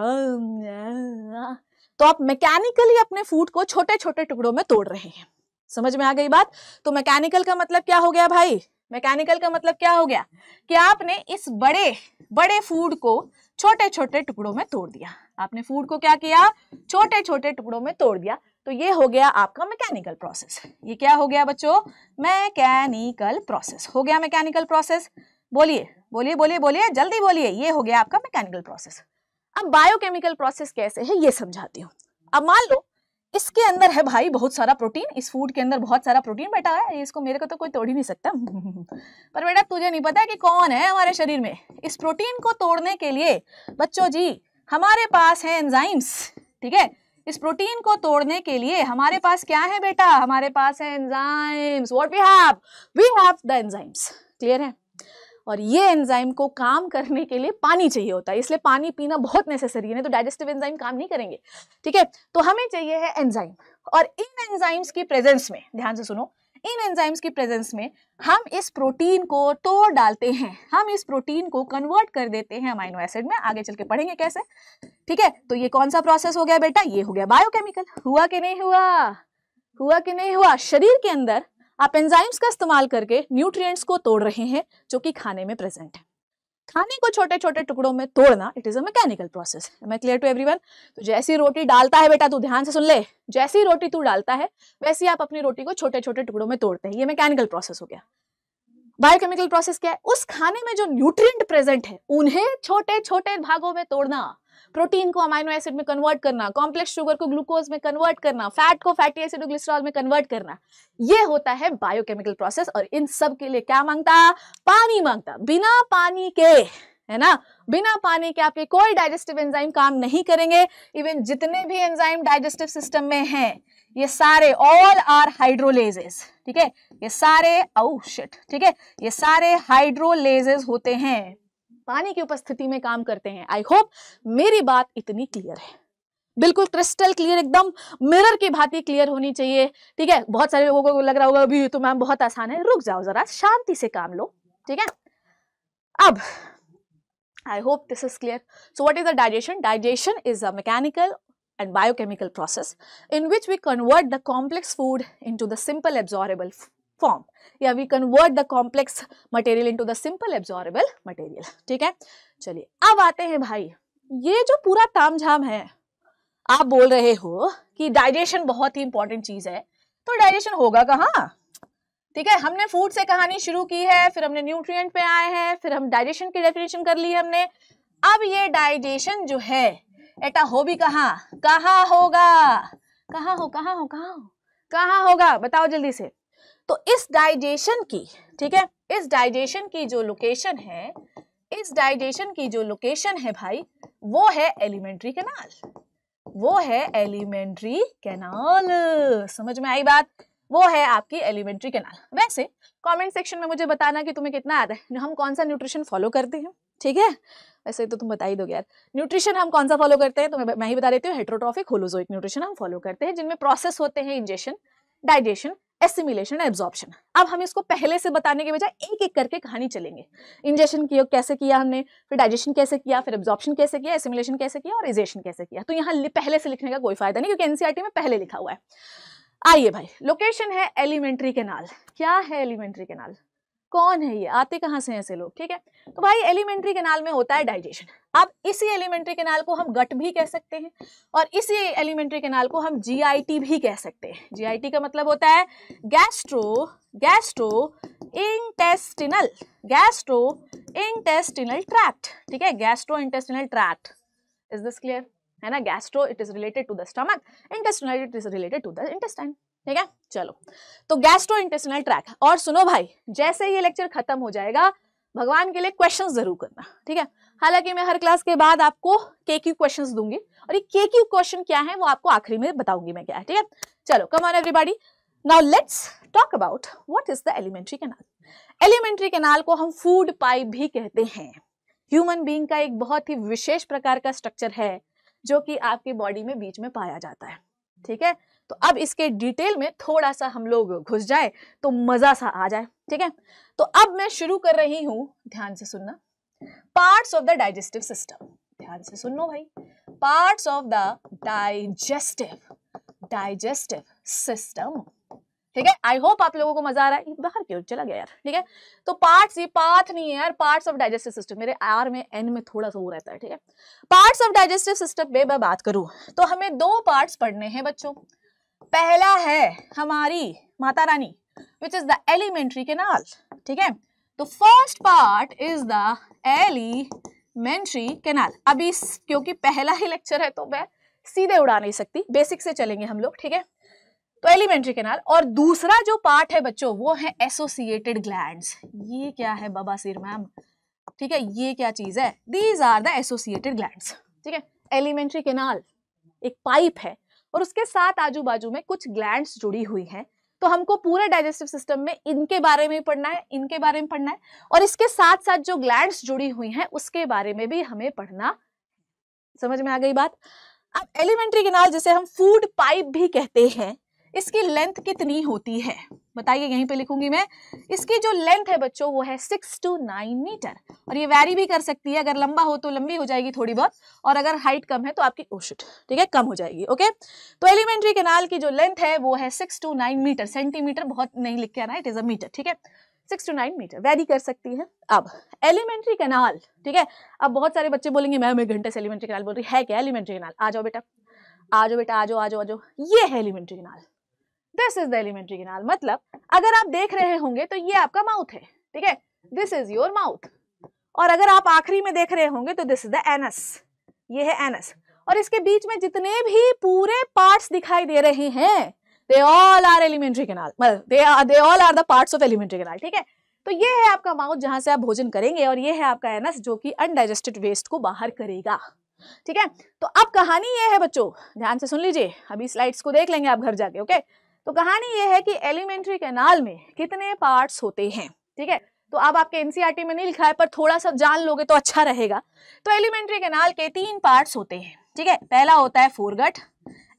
तो आप मैकेनिकली अपने फ़ूड को छोटे छोटे टुकड़ों में तोड़ रहे हैं। समझ में आ गई बात? तो मैकेनिकल का मतलब क्या हो गया भाई? मैकेनिकल का मतलब क्या हो गया? कि आपने इस बड़े बड़े फ़ूड को छोटे छोटे टुकड़ों में तोड़ दिया। आपने फ़ूड को क्या किया? छोटे छोटे टुकड़ों में तोड़ दिया। तो ये हो गया आपका मैकेनिकल प्रोसेस ये क्या हो गया बच्चों? मैकेनिकल प्रोसेस हो गया मैकेनिकल प्रोसेस बोलिए बोलिए बोलिए बोलिए, जल्दी बोलिए, ये हो गया आपका मैकेनिकल प्रोसेस अब बायोकेमिकल प्रोसेस कैसे है, ये समझाती हूँ. अब मान लो, इसके अंदर है भाई बहुत सारा प्रोटीन इस फ़ूड के अंदर बहुत सारा प्रोटीन बैठा है, इसको मेरे को तो कोई तोड़ ही नहीं सकता. पर बेटा तुझे नहीं पता कि कौन है हमारे शरीर में. इस प्रोटीन को तोड़ने के लिए, बच्चों जी, हमारे पास है एंजाइम्स ठीक है? इस प्रोटीन को तोड़ने के लिए हमारे पास क्या है बेटा? हमारे पास है enzymes what we have we have the enzymes clear है? और ये एंजाइम को काम करने के लिए पानी चाहिए होता है। इसलिए पानी पीना बहुत नेसेसरी है, नहीं तो डाइजेस्टिव एंजाइम काम नहीं करेंगे। ठीक है? तो हमें चाहिए है एंजाइम और इन एंजाइम्स की प्रेजेंस में, ध्यान से सुनो इन एंजाइम्स की प्रेजेंस में हम इस प्रोटीन को तोड़ डालते हैं। हम इस प्रोटीन को कन्वर्ट कर देते हैं अमाइनो एसिड में। आगे चल के पढ़ेंगे कैसे। ठीक है? तो ये कौन सा प्रोसेस हो गया बेटा? ये हो गया बायोकेमिकल हुआ कि नहीं हुआ? हुआ कि नहीं हुआ? शरीर के अंदर आप एंजाइम्स का इस्तेमाल करके न्यूट्रिएंट्स को तोड़ रहे हैं जो कि खाने में प्रेजेंट है। खाने को छोटे छोटे टुकड़ों में तोड़ना it is a mechanical process मैं क्लियर टू एवरीवन तो जैसी रोटी डालता है बेटा, तू ध्यान से सुन ले। जैसी रोटी तू डालता है, वैसी आप अपनी रोटी को छोटे छोटे टुकड़ों में तोड़ते हैं। ये मैकेनिकल प्रोसेस हो गया। बायोकेमिकल प्रोसेस क्या है? उस खाने में जो न्यूट्रिएंट प्रेजेंट है, उन्हें छोटे छोटे भागों में तोड़ना। प्रोटीन को अमाइनो एसिड में कन्वर्ट करना कॉम्प्लेक्स शुगर को ग्लूकोज में कन्वर्ट करना फैट को फैटी एसिड ग्लिसरॉल में कन्वर्ट करना, ये होता है बायोकेमिकल प्रोसेस और इन सब के लिए क्या माँगता? पानी माँगता। बिना पानी के, है ना? बिना पानी के आपके कोई डाइजेस्टिव एंजाइम काम नहीं करेंगे। इवन जितने भी एंजाइम डाइजेस्टिव सिस्टम में हैं, ये सारे ऑल आर हाइड्रोलेजेस ठीक है? ये सारे औ शिट ठीक है? ये सारे हाइड्रोलेजेस होते हैं। पानी की उपस्थिति में काम करते हैं। आई होप मेरी बात इतनी क्लियर है। बिल्कुल क्रिस्टल क्लियर एकदम मिरर की भांति क्लियर होनी चाहिए, ठीक है? बहुत सारे लोगों को लग रहा होगा, अभी तो मैम बहुत आसान है। रुक जाओ जरा, शांति से काम लो, ठीक है? अब I hope this is clear so what is the digestion digestion is a mechanical and biochemical process in which we convert the complex food into the simple absorbable form. Yeah, we convert the complex material into the simple absorbable material. ठीक है? चलिए अब आते हैं भाई। ये जो पूरा ताम झाम है आप बोल रहे हो कि डाइजेशन बहुत ही इंपॉर्टेंट चीज़ है। तो डाइजेशन होगा कहाँ? ठीक है हमने फ़ूड से कहानी शुरू की है फिर हमने न्यूट्रिएंट पे आए हैं फिर हम डाइजेशन की डेफिनेशन कर ली हमने। अब ये डाइजेशन जो है एटा हो भी कहा? कहा होगा? कहा हो कहा हो कहा हो? कहा होगा? बताओ जल्दी से। तो इस डाइजेशन की ठीक है इस डाइजेशन की जो लोकेशन है इस डाइजेशन की जो लोकेशन है भाई वो है एलिमेंट्री कैनाल वो है एलिमेंट्री कैनाल समझ में आई बात? वो है आपकी एलिमेंट्री कैनाल वैसे कमेंट सेक्शन में मुझे बताना कि तुम्हें कितना आता है। हम कौन सा न्यूट्रिशन फॉलो करते हैं? ठीक है? वैसे तो तुम बता ही दोगे यार। न्यूट्रिशन हम कौन सा फॉलो करते हैं? तो मैं, मैं ही बता देती हूँ हेट्रोट्रॉफिक होलोजोइक न्यूट्रिशन हम फॉलो करते हैं जिनमें प्रोसेस होते हैं इंजेशन डाइजेशन एसिमिलेशन एब्जॉर्प्शन अब हम इसको पहले से बताने के बजाय एक एक करके कहानी चलेंगे। इंजेशन किया, कैसे किया हमने? फिर डाइजेशन कैसे किया? फिर एब्जॉर्प्शन कैसे किया? एसिमिलेशन कैसे किया? और इजेशन कैसे किया? तो यहाँ पहले से लिखने का कोई फ़ायदा नहीं, क्योंकि एनसीआरटी में पहले लिखा हुआ है। आइए भाई लोकेशन है एलिमेंट्री केनाल क्या है एलिमेंट्री केनाल कौन है ये? आते कहाँ से ऐसे लोग? ठीक है? तो भाई एलिमेंट्री केनाल में होता है डाइजेशन। अब इसी एलिमेंट्री केनाल को हम गट भी कह सकते हैं और इसी एलिमेंट्री केनाल को हम जीआईटी भी कह सकते हैं। जीआईटी का मतलब होता है gastro gastro intestinal gastro intestinal tract. ठीक है? Gastro intestinal tract. Is this clear है ना? Gastro it is related to the stomach intestinal it is related to the intestine ठीक है? चलो। तो गैस्ट्रो इंटेस्टिनल ट्रैक और सुनो भाई, जैसे ये लेक्चर खत्म हो जाएगा, भगवान के लिए क्वेश्चन ज़रूर करना, ठीक है? हालाँकि मैं हर क्लास के बाद आपको के क्यू क्वेश्चन दूँगी और ये के क्यू क्वेश्चन क्या है, वो आपको आखिरी में बताऊँगी मैं क्या है, ठीक है? चलो come on everybody now let's talk about what is the elementary canal elementary canal को हम फ़ूड पाइप भी कहते हैं। ह्यूमन बींग का एक बहुत ही विशेष प्रकार का स्ट्रक्चर है, जो कि आपकी बॉडी में बीच में पाया जाता है, ठीक है? तो अब इसके डिटेल में थोड़ा सा हम लोग घुस जाए तो मज़ा सा आ जाए, ठीक है? तो अब मैं शुरू कर रही हूँ, ध्यान से सुनना parts of the digestive system ध्यान से सुनो भाई। Parts of the digestive digestive system ठीक है? आई होप आप लोगों को मज़ा आ रहा है। बाहर क्यों चला गया यार, ठीक है? तो पार्ट्स ये पाथ नहीं है यार। पार्ट्स ऑफ़ डाइजेस्टिव सिस्टम मेरे आर में एन में थोड़ा सा वो रहता है, ठीक है? पार्ट्स ऑफ़ डाइजेस्टिव सिस्टम पे मैं बात करूँ तो हमें दो पार्ट्स पढ़ने हैं बच्चों। पहला है हमारी माता रानी which is the elementary canal ठीक है? तो first part is the elementary canal अभी क्योंकि पहला ही लेक्चर है तो मैं सीधे उड़ा नहीं सकती। बेसिक से चलेंगे हम लोग, ठीक है? तो एलिमेंट्री केनाल और दूसरा जो पार्ट है बच्चों, वो है एसोसिएटेड ग्लैंड्स ये क्या है बाबा सिर मैम ठीक है, ये क्या चीज़ है? These are the associated glands ठीक है? एलिमेंट्री केनाल एक पाइप है। और उसके साथ आजू बाजू में कुछ ग्लैंड जुड़ी हुई है। तो हमको पूरे डाइजेस्टिव सिस्टम में इनके बारे में पढ़ना है, इनके बारे में पढ़ना है और इसके साथ साथ जो ग्लैंड जुड़ी हुई है, उसके बारे में भी हमें पढ़ना समझ में आ गई बात? अब एलिमेंट्री केनाल जिसे हम फ़ूड पाइप भी कहते हैं इसकी लेंथ कितनी होती है? बताइए, यहीं पे लिखूँगी मैं। इसकी जो लेंथ है बच्चों, वो है सिक्स टू नाइन मीटर। और ये वैरी भी कर सकती है। अगर लंबा हो तो लंबी हो जाएगी थोड़ी बहुत, और अगर हाइट कम है तो आपकी ओशिट ठीक है, कम हो जाएगी ओके तो एलिमेंट्री केनाल की जो लेंथ है, वो है six to nine metre. Centimetre बहुत नहीं लिख के आना इट इज़ अ मीटर ठीक है? Six to nine metre very कर सकती है। अब एलिमेंट्री कैनाल ठीक है? अब बहुत सारे बच्चे बोलेंगे, मैम, एक घंटे से एलिमेंट्री कैनाल बोल रही है क्या एलिमेंट्री कैनाल आ जाओ बेटा, आ जाओ बेटा, आ जाओ आ जाओ आ जाओ। ये है elementary canal this is the elementary canal मतलब अगर आप देख रहे होंगे तो ये आपका माउथ है, ठीक है? दिस इज़ योर माउथ और अगर आप आखिरी में देख रहे होंगे तो दिस इज़ द एनस ये है एनस और इसके बीच में जितने भी पूरे पार्ट्स दिखाई दे रहे हैं they all are elementary canal मतलब they all are the parts of elementary canal ठीक है? तो ये है आपका माउथ जहाँ से आप भोजन करेंगे और ये है आपका एनस जो कि अनडाइजेस्टेड वेस्ट को बाहर करेगा, ठीक है? तो अब कहानी ये है बच्चों, ध्यान से सुन लीजिए। अभी स्लाइड्स को देख लेंगे आप घर जाके ओके तो कहानी ये है कि एलिमेंट्री कैनाल में कितने पार्ट्स होते हैं, ठीक है? तो अब आपके एनसीईआरटी में नहीं लिखा है, पर थोड़ा सा जान लोगे तो अच्छा रहेगा। तो एलिमेंट्री कैनाल के तीन पार्ट्स होते हैं, ठीक है? पहला होता है फोरगट,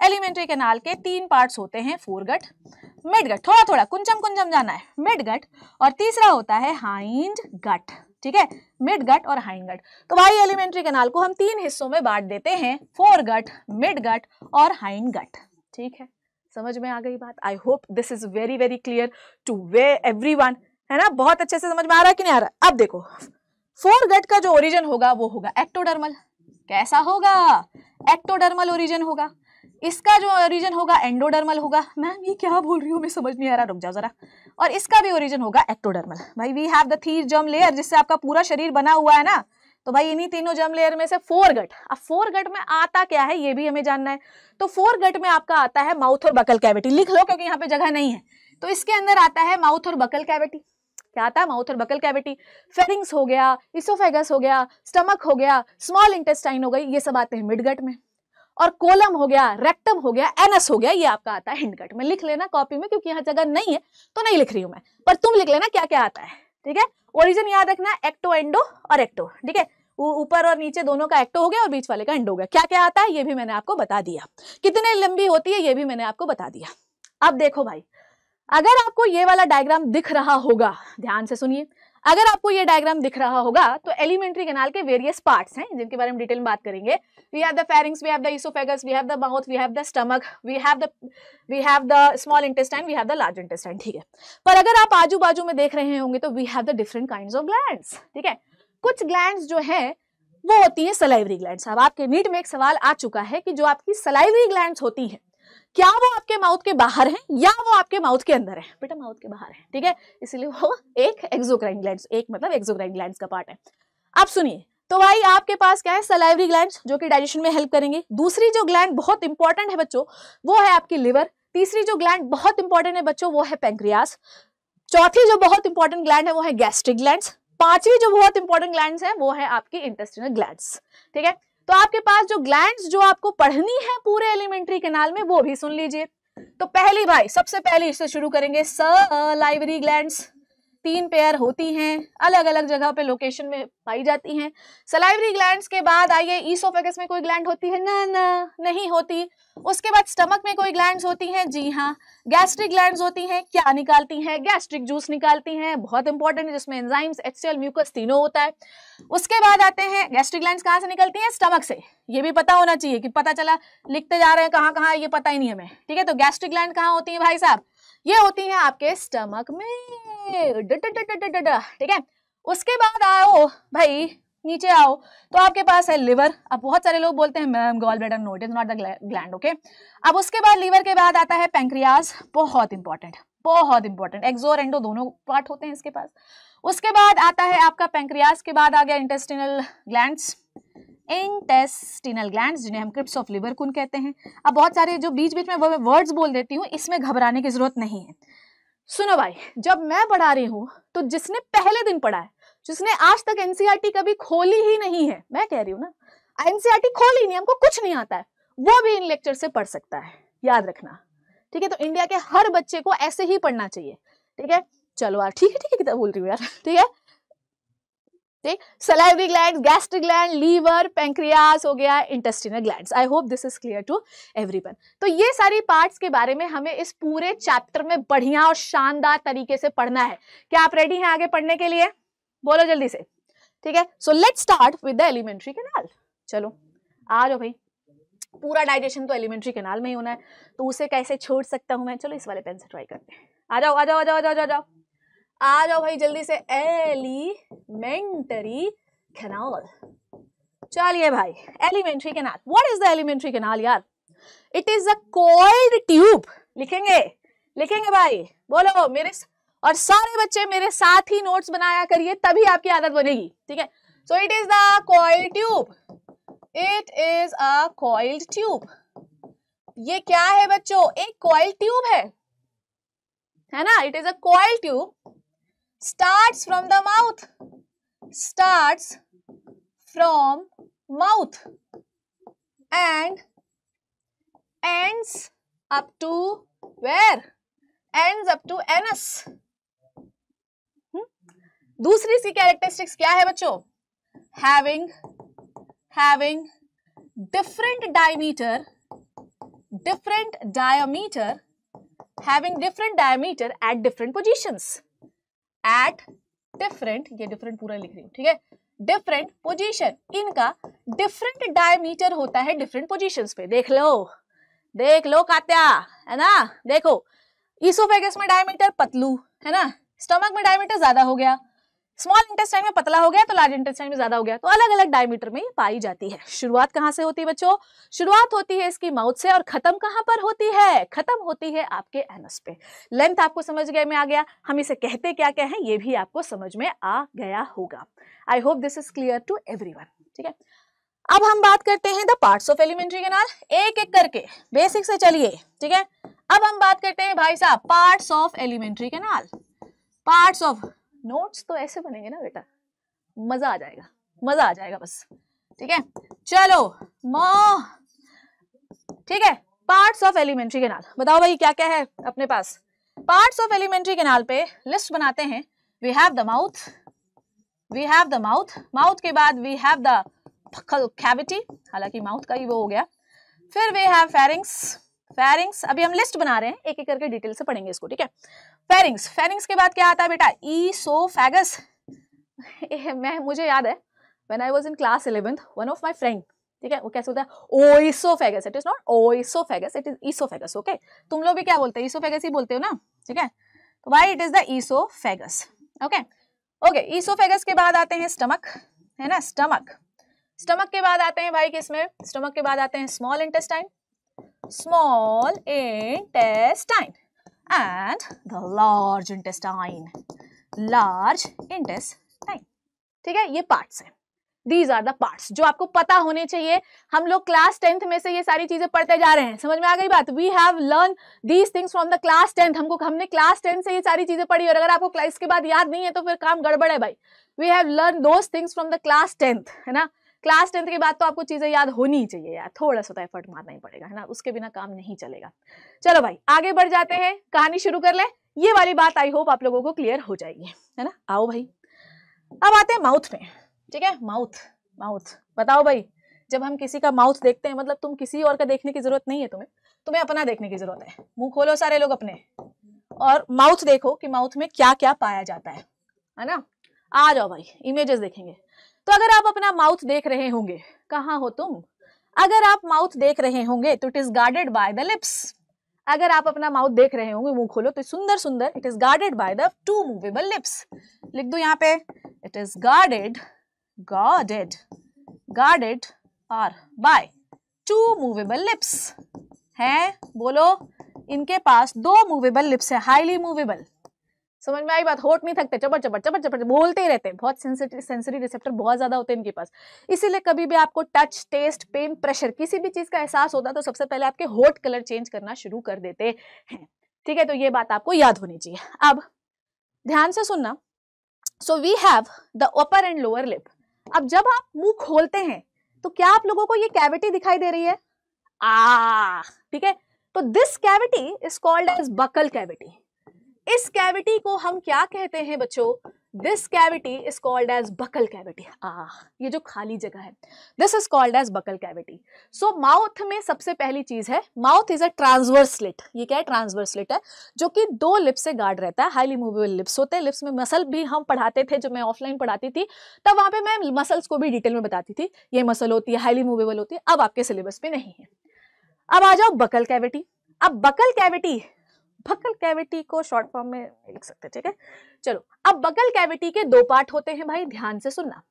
एलिमेंट्री कैनाल के तीन पार्ट्स होते हैं फोरगट, मिडगट थोड़ा थोड़ा कुंचम कुंचम जाना है, मिडगट, और तीसरा होता है हाइंड गट, ठीक है? मिड गट और हाइंड गट। तो भाई एलिमेंट्री कैनाल को हम तीन हिस्सों में बांट देते हैं फोर गट मिड गट और हाइंड गट, ठीक है? समझ में आ गई बात? I hope this is very very clear to way every है ना? बहुत अच्छे से समझ में आ रहा है कि नहीं आ रहा अब देखो फोर गट का जो ओरिजिन होगा, वो होगा एक्टोडर्मल कैसा होगा? एक्टोडर्मल ओरिजिन होगा। इसका जो ओरिजिन होगा एंडोडर्मल होगा। मैम, ये क्या बोल रही हूँ? मैं समझ नहीं आ रहा, रुक जाओ जरा। और इसका भी ओरिजिन होगा एक्टोडर्मल भाई we have the three germ layer जिससे आपका पूरा शरीर बना हुआ है ना? तो भाई इन्हीं तीनों जर्म लेयर में से फोर गट अब फोर गट में आता क्या है, ये भी हमें जानना है। तो फोर गट में आपका आता है माउथ और बकल कैविटी लिख लो क्योंकि यहाँ पे जगह नहीं है। तो इसके अंदर आता है माउथ और बकल कैविटी क्या आता है माउथ और बकल कैविटी फेरिंग्स हो गया इसोफेगस हो गया स्टमक हो गया स्मॉल इंटेस्टाइन हो गई, ये सब आते हैं मिडगट में। और कोलम हो गया रेक्टम हो गया एनस हो गया, ये आपका आता है हिंडगट में। लिख लेना कॉपी में क्योंकि यहाँ जगह नहीं है तो नहीं लिख रही हूँ मैं। पर तुम लिख लेना क्या क्या आता है। ठीक है? ओरिजिन याद रखना एक्टो एंडो और एक्टो ठीक है? ऊपर और नीचे दोनों का एक्टो हो गया और बीच वाले का एंडो हो गया। क्या क्या आता है? ये भी मैंने आपको बता दिया। कितने लंबी होती है, ये भी मैंने आपको बता दिया। अब देखो भाई, अगर आपको ये वाला डायग्राम दिख रहा होगा, ध्यान से सुनिए। अगर आपको ये डायग्राम दिख रहा होगा तो एलिमेंट्री कैनाल के वेरियस पार्ट्स हैं, जिनके बारे में डिटेल में बात करेंगे। We have the pharynx we have the oesophagus we have the mouth we have the stomach we have the we have the small intestine we have the large intestine ठीक है? पर अगर आप आजू बाजू में देख रहे होंगे तो we have the different kind of glands ठीक है? कुछ ग्लैंड जो है, वो होती है सलाइवरी ग्लैंड्स अब आपके नीट में एक सवाल आ चुका है कि जो आपकी सलाइवरी ग्लैंड्स होती है क्या वो आपके माउथ के बाहर है या वो आपके माउथ के अंदर है? बेटा माउथ के बाहर है, ठीक है? इसलिए वो एक एक्सोक्राइन ग्लैंड एक मतलब एक्सोक्राइन ग्लैंड का पार्ट है। आप सुनिए तो भाई आपके पास क्या है? सलाइवरी ग्लैंड जो कि डाइजेशन में हेल्प करेंगे। दूसरी जो ग्लैंड बहुत इंपॉर्टेंट है बच्चों, वो है आपकी लिवर तीसरी जो ग्लैंड बहुत इंपॉर्टेंट है बच्चों, वो है पेंक्रियास चौथी जो बहुत इंपॉर्टेंट ग्लैंड है, वो है गैस्ट्रिक ग्लैंड पांचवी जो बहुत इंपॉर्टेंट ग्लैंड है, वो है आपकी इंटेस्टिनल ग्लैंड ठीक है? तो आपके पास जो ग्लैंड जो आपको पढ़नी है पूरे एलिमेंट्री कैनाल में, वो भी सुन लीजिए। तो पहली भाई, सबसे पहले इससे शुरू करेंगे सलाइवरी ग्लैंड्स तीन पेयर होती हैं अलग अलग जगह पे लोकेशन में पाई जाती हैं। सलाइवरी ग्लैंड्स के बाद आइए ईसोफेगस में कोई ग्लैंड होती है? ना ना, नहीं होती। उसके बाद स्टमक में कोई ग्लैंड्स होती हैं? जी हाँ। गैस्ट्रिक ग्लैंड्स होती हैं? क्या निकालती हैं? गैस्ट्रिक जूस निकालती हैं। बहुत इंपॉर्टेंट है, जिसमें एंजाइम्स एचसीएल म्यूकस तीनों होता है। उसके बाद आते हैं गैस्ट्रिक ग्लैंड्स कहाँ से निकलती हैं? स्टमक से। ये भी पता होना चाहिए कि पता चला, लिखते जा रहे हैं कहाँ कहाँ, ये पता ही नहीं हमें। ठीक है तो गैस्ट्रिक ग्लैंड कहाँ होती है भाई साहब? ये होती हैं आपके स्टमक में। ठीक है? उसके बाद आओ, भाई, नीचे आओ। तो आपके पास है लिवर। अब बहुत सारे लोग बोलते हैं, ma'am gall bladder no it is not the gland okay अब उसके बाद लीवर के बाद आता है पेंक्रियाज बहुत इंपॉर्टेंट बहुत इंपॉर्टेंट एक्सोर एंडो दोनों पार्ट होते हैं इसके पास। उसके बाद आता है आपका पेंक्रियाज के बाद आ गया इंटेस्टिनल ग्लैंड्स इंटेस्टिनल ग्लैंड जिन्हें हम क्रिप्स ऑफ़ लिवर कुन कहते हैं। अब बहुत सारे जो बीच बीच में वर्ड्स बोल देती हूँ, इसमें घबराने की ज़रूरत नहीं है। सुनो भाई, जब मैं पढ़ा रही हूँ तो जिसने पहले दिन पढ़ा है, जिसने आज तक एनसीईआरटी e कभी खोली ही नहीं है, मैं कह रही हूँ ना एनसीईआरटी e खोली नहीं, हमको कुछ नहीं आता है, वो भी इन लेक्चर से पढ़ सकता है, याद रखना, ठीक है? तो इंडिया के हर बच्चे को ऐसे ही पढ़ना चाहिए, ठीक है? चलो यार, ठीक है ठीक है कितना बोल रही हूँ यार, ठीक है? ठीक salivary gland gastric gland liver pancreas हो गया intestinal glands I hope this is clear to everyone तो ये सारी पार्ट्स के बारे में हमें इस पूरे चैप्टर में बढ़िया और शानदार तरीके से पढ़ना है। क्या आप रेडी हैं आगे पढ़ने के लिए? बोलो जल्दी से। ठीक है? So let start with the alimentary canal चलो, आ जाओ भाई। पूरा डाइजेशन तो एलिमेंट्री कैनाल में ही होना है। तो उसे कैसे छोड़ सकता हूँ मैं? चलो इस वाले पेन से ट्राई करते हैं। आ जाओ आ जाओ आ जाओ आ जाओ आ जाओ। आ जाओ भाई जल्दी से। एलिमेंटरी कैनाल चलिए भाई alimentary canal what is the alimentary canal यार? It is a coiled tube लिखेंगे? लिखेंगे भाई। बोलो, मेरे और सारे बच्चे मेरे साथ ही नोट्स बनाया करिए, तभी आपकी आदत बनेगी। ठीक है? So it is the coiled tube it is a coiled tube ये क्या है बच्चों? एक कॉइल ट्यूब है। है ना? It is a coil tube start from the mouth start from mouth and ends up to where ends up to anus दूसरी सी कैरेक्टरिस्टिक्स क्या है बच्चों having having different diameter different diameter having different diameter at different positions At different ये डिफरेंट पूरा लिख रही हूँ, ठीक है? डिफरेंट पोजिशन इनका डिफरेंट डायमीटर होता है डिफरेंट पोजिशन पे। देख लो देख लो कात्या, है ना? देखो इसोफेगस में डायमीटर पतलू, है ना? स्टमक में डायमीटर ज़्यादा हो गया। स्मॉल इंटेस्टाइन में पतला हो गया तो लार्ज इंटेस्टाइन में ज़्यादा हो गया। तो अलग अलग डायमीटर में पाई जाती है। शुरुआत कहाँ से होती है बच्चों? शुरुआत होती है इसकी माउथ से और खत्म कहाँ पर होती है? खत्म होती है आपके एनस पे। लेंथ आपको समझ गए में आ गया। हम इसे कहते क्या क्या है, ये भी आपको समझ में आ गया होगा। I hope this is clear to every ठीक है? अब हम बात करते हैं the parts of alimentary canal एक एक करके बेसिक से चलिए। ठीक है? अब हम बात करते हैं भाई साहब parts of alimentary canal parts of notes तो ऐसे बनेंगे ना बेटा। मज़ा आ जाएगा, मज़ा आ जाएगा बस। ठीक है? चलो, मो। ठीक है? पार्ट्स ऑफ़ एलिमेंट्री केनाल बताओ भाई क्या क्या है अपने पास? पार्ट्स ऑफ़ एलिमेंट्री केनाल पे लिस्ट बनाते हैं। We have the mouth we have the mouth mouth के बाद वी हैव द कैविटी हालाँकि माउथ का ही वो हो गया। फिर वी हैव फेरिंग्स फेरिंग्स अभी हम लिस्ट बना रहे हैं एक एक करके डिटेल से पढ़ेंगे इसको, ठीक है? फेरिंग्स फेरिंग्स के बाद क्या आता है बेटा? ईसोफेगस मैं, मुझे याद है when I was in class 11th one of my friend ठीक है, वो कैसे होता है? Oesophagus it is not oesophagus it is oesophagus okay तुम लोग भी क्या बोलते हैं? ईसोफेगस ही बोलते हो ना? ठीक है? तो why it is the oesophagus okay okay oesophagus के बाद आते हैं स्टमक है ना? स्टमक स्टमक के बाद आते हैं भाई किसमें? स्टमक के बाद आते हैं small intestine small intestine. And the large intestine. Large intestine. ठीक है? ये पार्ट्स हैं. दीज आर द पार्ट्स जो आपको पता होने चाहिए, हम लोग क्लास टेंथ में से ये सारी चीज़ें पढ़ते जा रहे हैं। समझ में आ गई बात? We have learn these things from the class tenth हमको, हमने क्लास टेंथ से ये सारी चीज़ें पढ़ी और अगर आपको क्लास के बाद याद नहीं है तो फिर काम गड़बड़ है भाई। We have learn those things from the class tenth है ना? क्लास टेंथ के बाद तो आपको चीज़ें याद होनी ही चाहिए यार। थोड़ा सा तो एफर्ट मारना ही पड़ेगा, है ना? उसके बिना काम नहीं चलेगा। चलो भाई, आगे बढ़ जाते हैं। कहानी शुरू कर ले। ये वाली बात आई होप आप लोगों को क्लियर हो जाएगी, है ना? आओ भाई। अब आते हैं माउथ में ठीक है? माउथ माउथ बताओ भाई, जब हम किसी का माउथ देखते हैं मतलब तुम किसी और का देखने की ज़रूरत नहीं है तुम्हें। तुम्हें अपना देखने की ज़रूरत है। मुँह खोलो सारे लोग अपने। और माउथ देखो कि माउथ में क्या क्या पाया जाता है है ना? आ जाओ भाई इमेजेस देखेंगे। तो अगर आप अपना माउथ देख रहे होंगे, कहा हो तुम? अगर आप माउथ देख रहे होंगे तो it is guarded by the lips अगर आप अपना माउथ देख रहे होंगे, मुँह खोलो तो सुंदर सुंदर it is guarded by the two movable lips लिख दो यहाँ पे it is guarded guarded guarded और बाय टू मूवेबल लिप्स हैं? बोलो, इनके पास दो मूवेबल लिप्स है हाईली मूवेबल समझ में आई बात? होट नहीं थकते चपर चपर चपर चपर बोलते ही रहते हैं। बहुत सेंसरी रिसेप्टर बहुत ज़्यादा होते हैं इनके पास। इसीलिए कभी भी आपको टच टेस्ट पेन प्रेशर किसी भी चीज़ का एहसास होता है तो सबसे पहले आपके होट कलर चेंज करना शुरू कर देते हैं। ठीक है तो ये बात आपको याद होनी चाहिए। अब ध्यान से सुनना। So we have the upper and lower lip अब जब आप मुँह खोलते हैं तो क्या आप लोगों को ये कैविटी दिखाई दे रही है? आ ठीक है? तो this cavity is called as buccal cavity इस कैविटी को हम क्या कहते हैं बच्चों? This cavity is called as buccal cavity आ ये जो खाली जगह है। This is called as buccal cavity so mouth में सबसे पहली चीज़ है mouth is a transverse slit ये क्या है? ट्रांसवर्स स्लिट है, जो कि दो लिप्स से गार्ड रहता है। हाईली मूवेबल लिप्स होते हैं। लिप्स में मसल भी हम पढ़ाते थे जो मैं ऑफलाइन पढ़ाती थी, तब वहाँ पे मैं मसल्स को भी डिटेल में बताती थी। ये मसल होती है हाईली मूवेबल होती है, अब आपके सिलेबस में नहीं है। अब आ जाओ बकल कैविटी अब बकल कैविटी बकल कैविटी को शॉर्ट फॉर्म में लिख सकते ठीक है? चलो अब बकल कैविटी के दो पार्ट होते हैं भाई ध्यान से सुनना।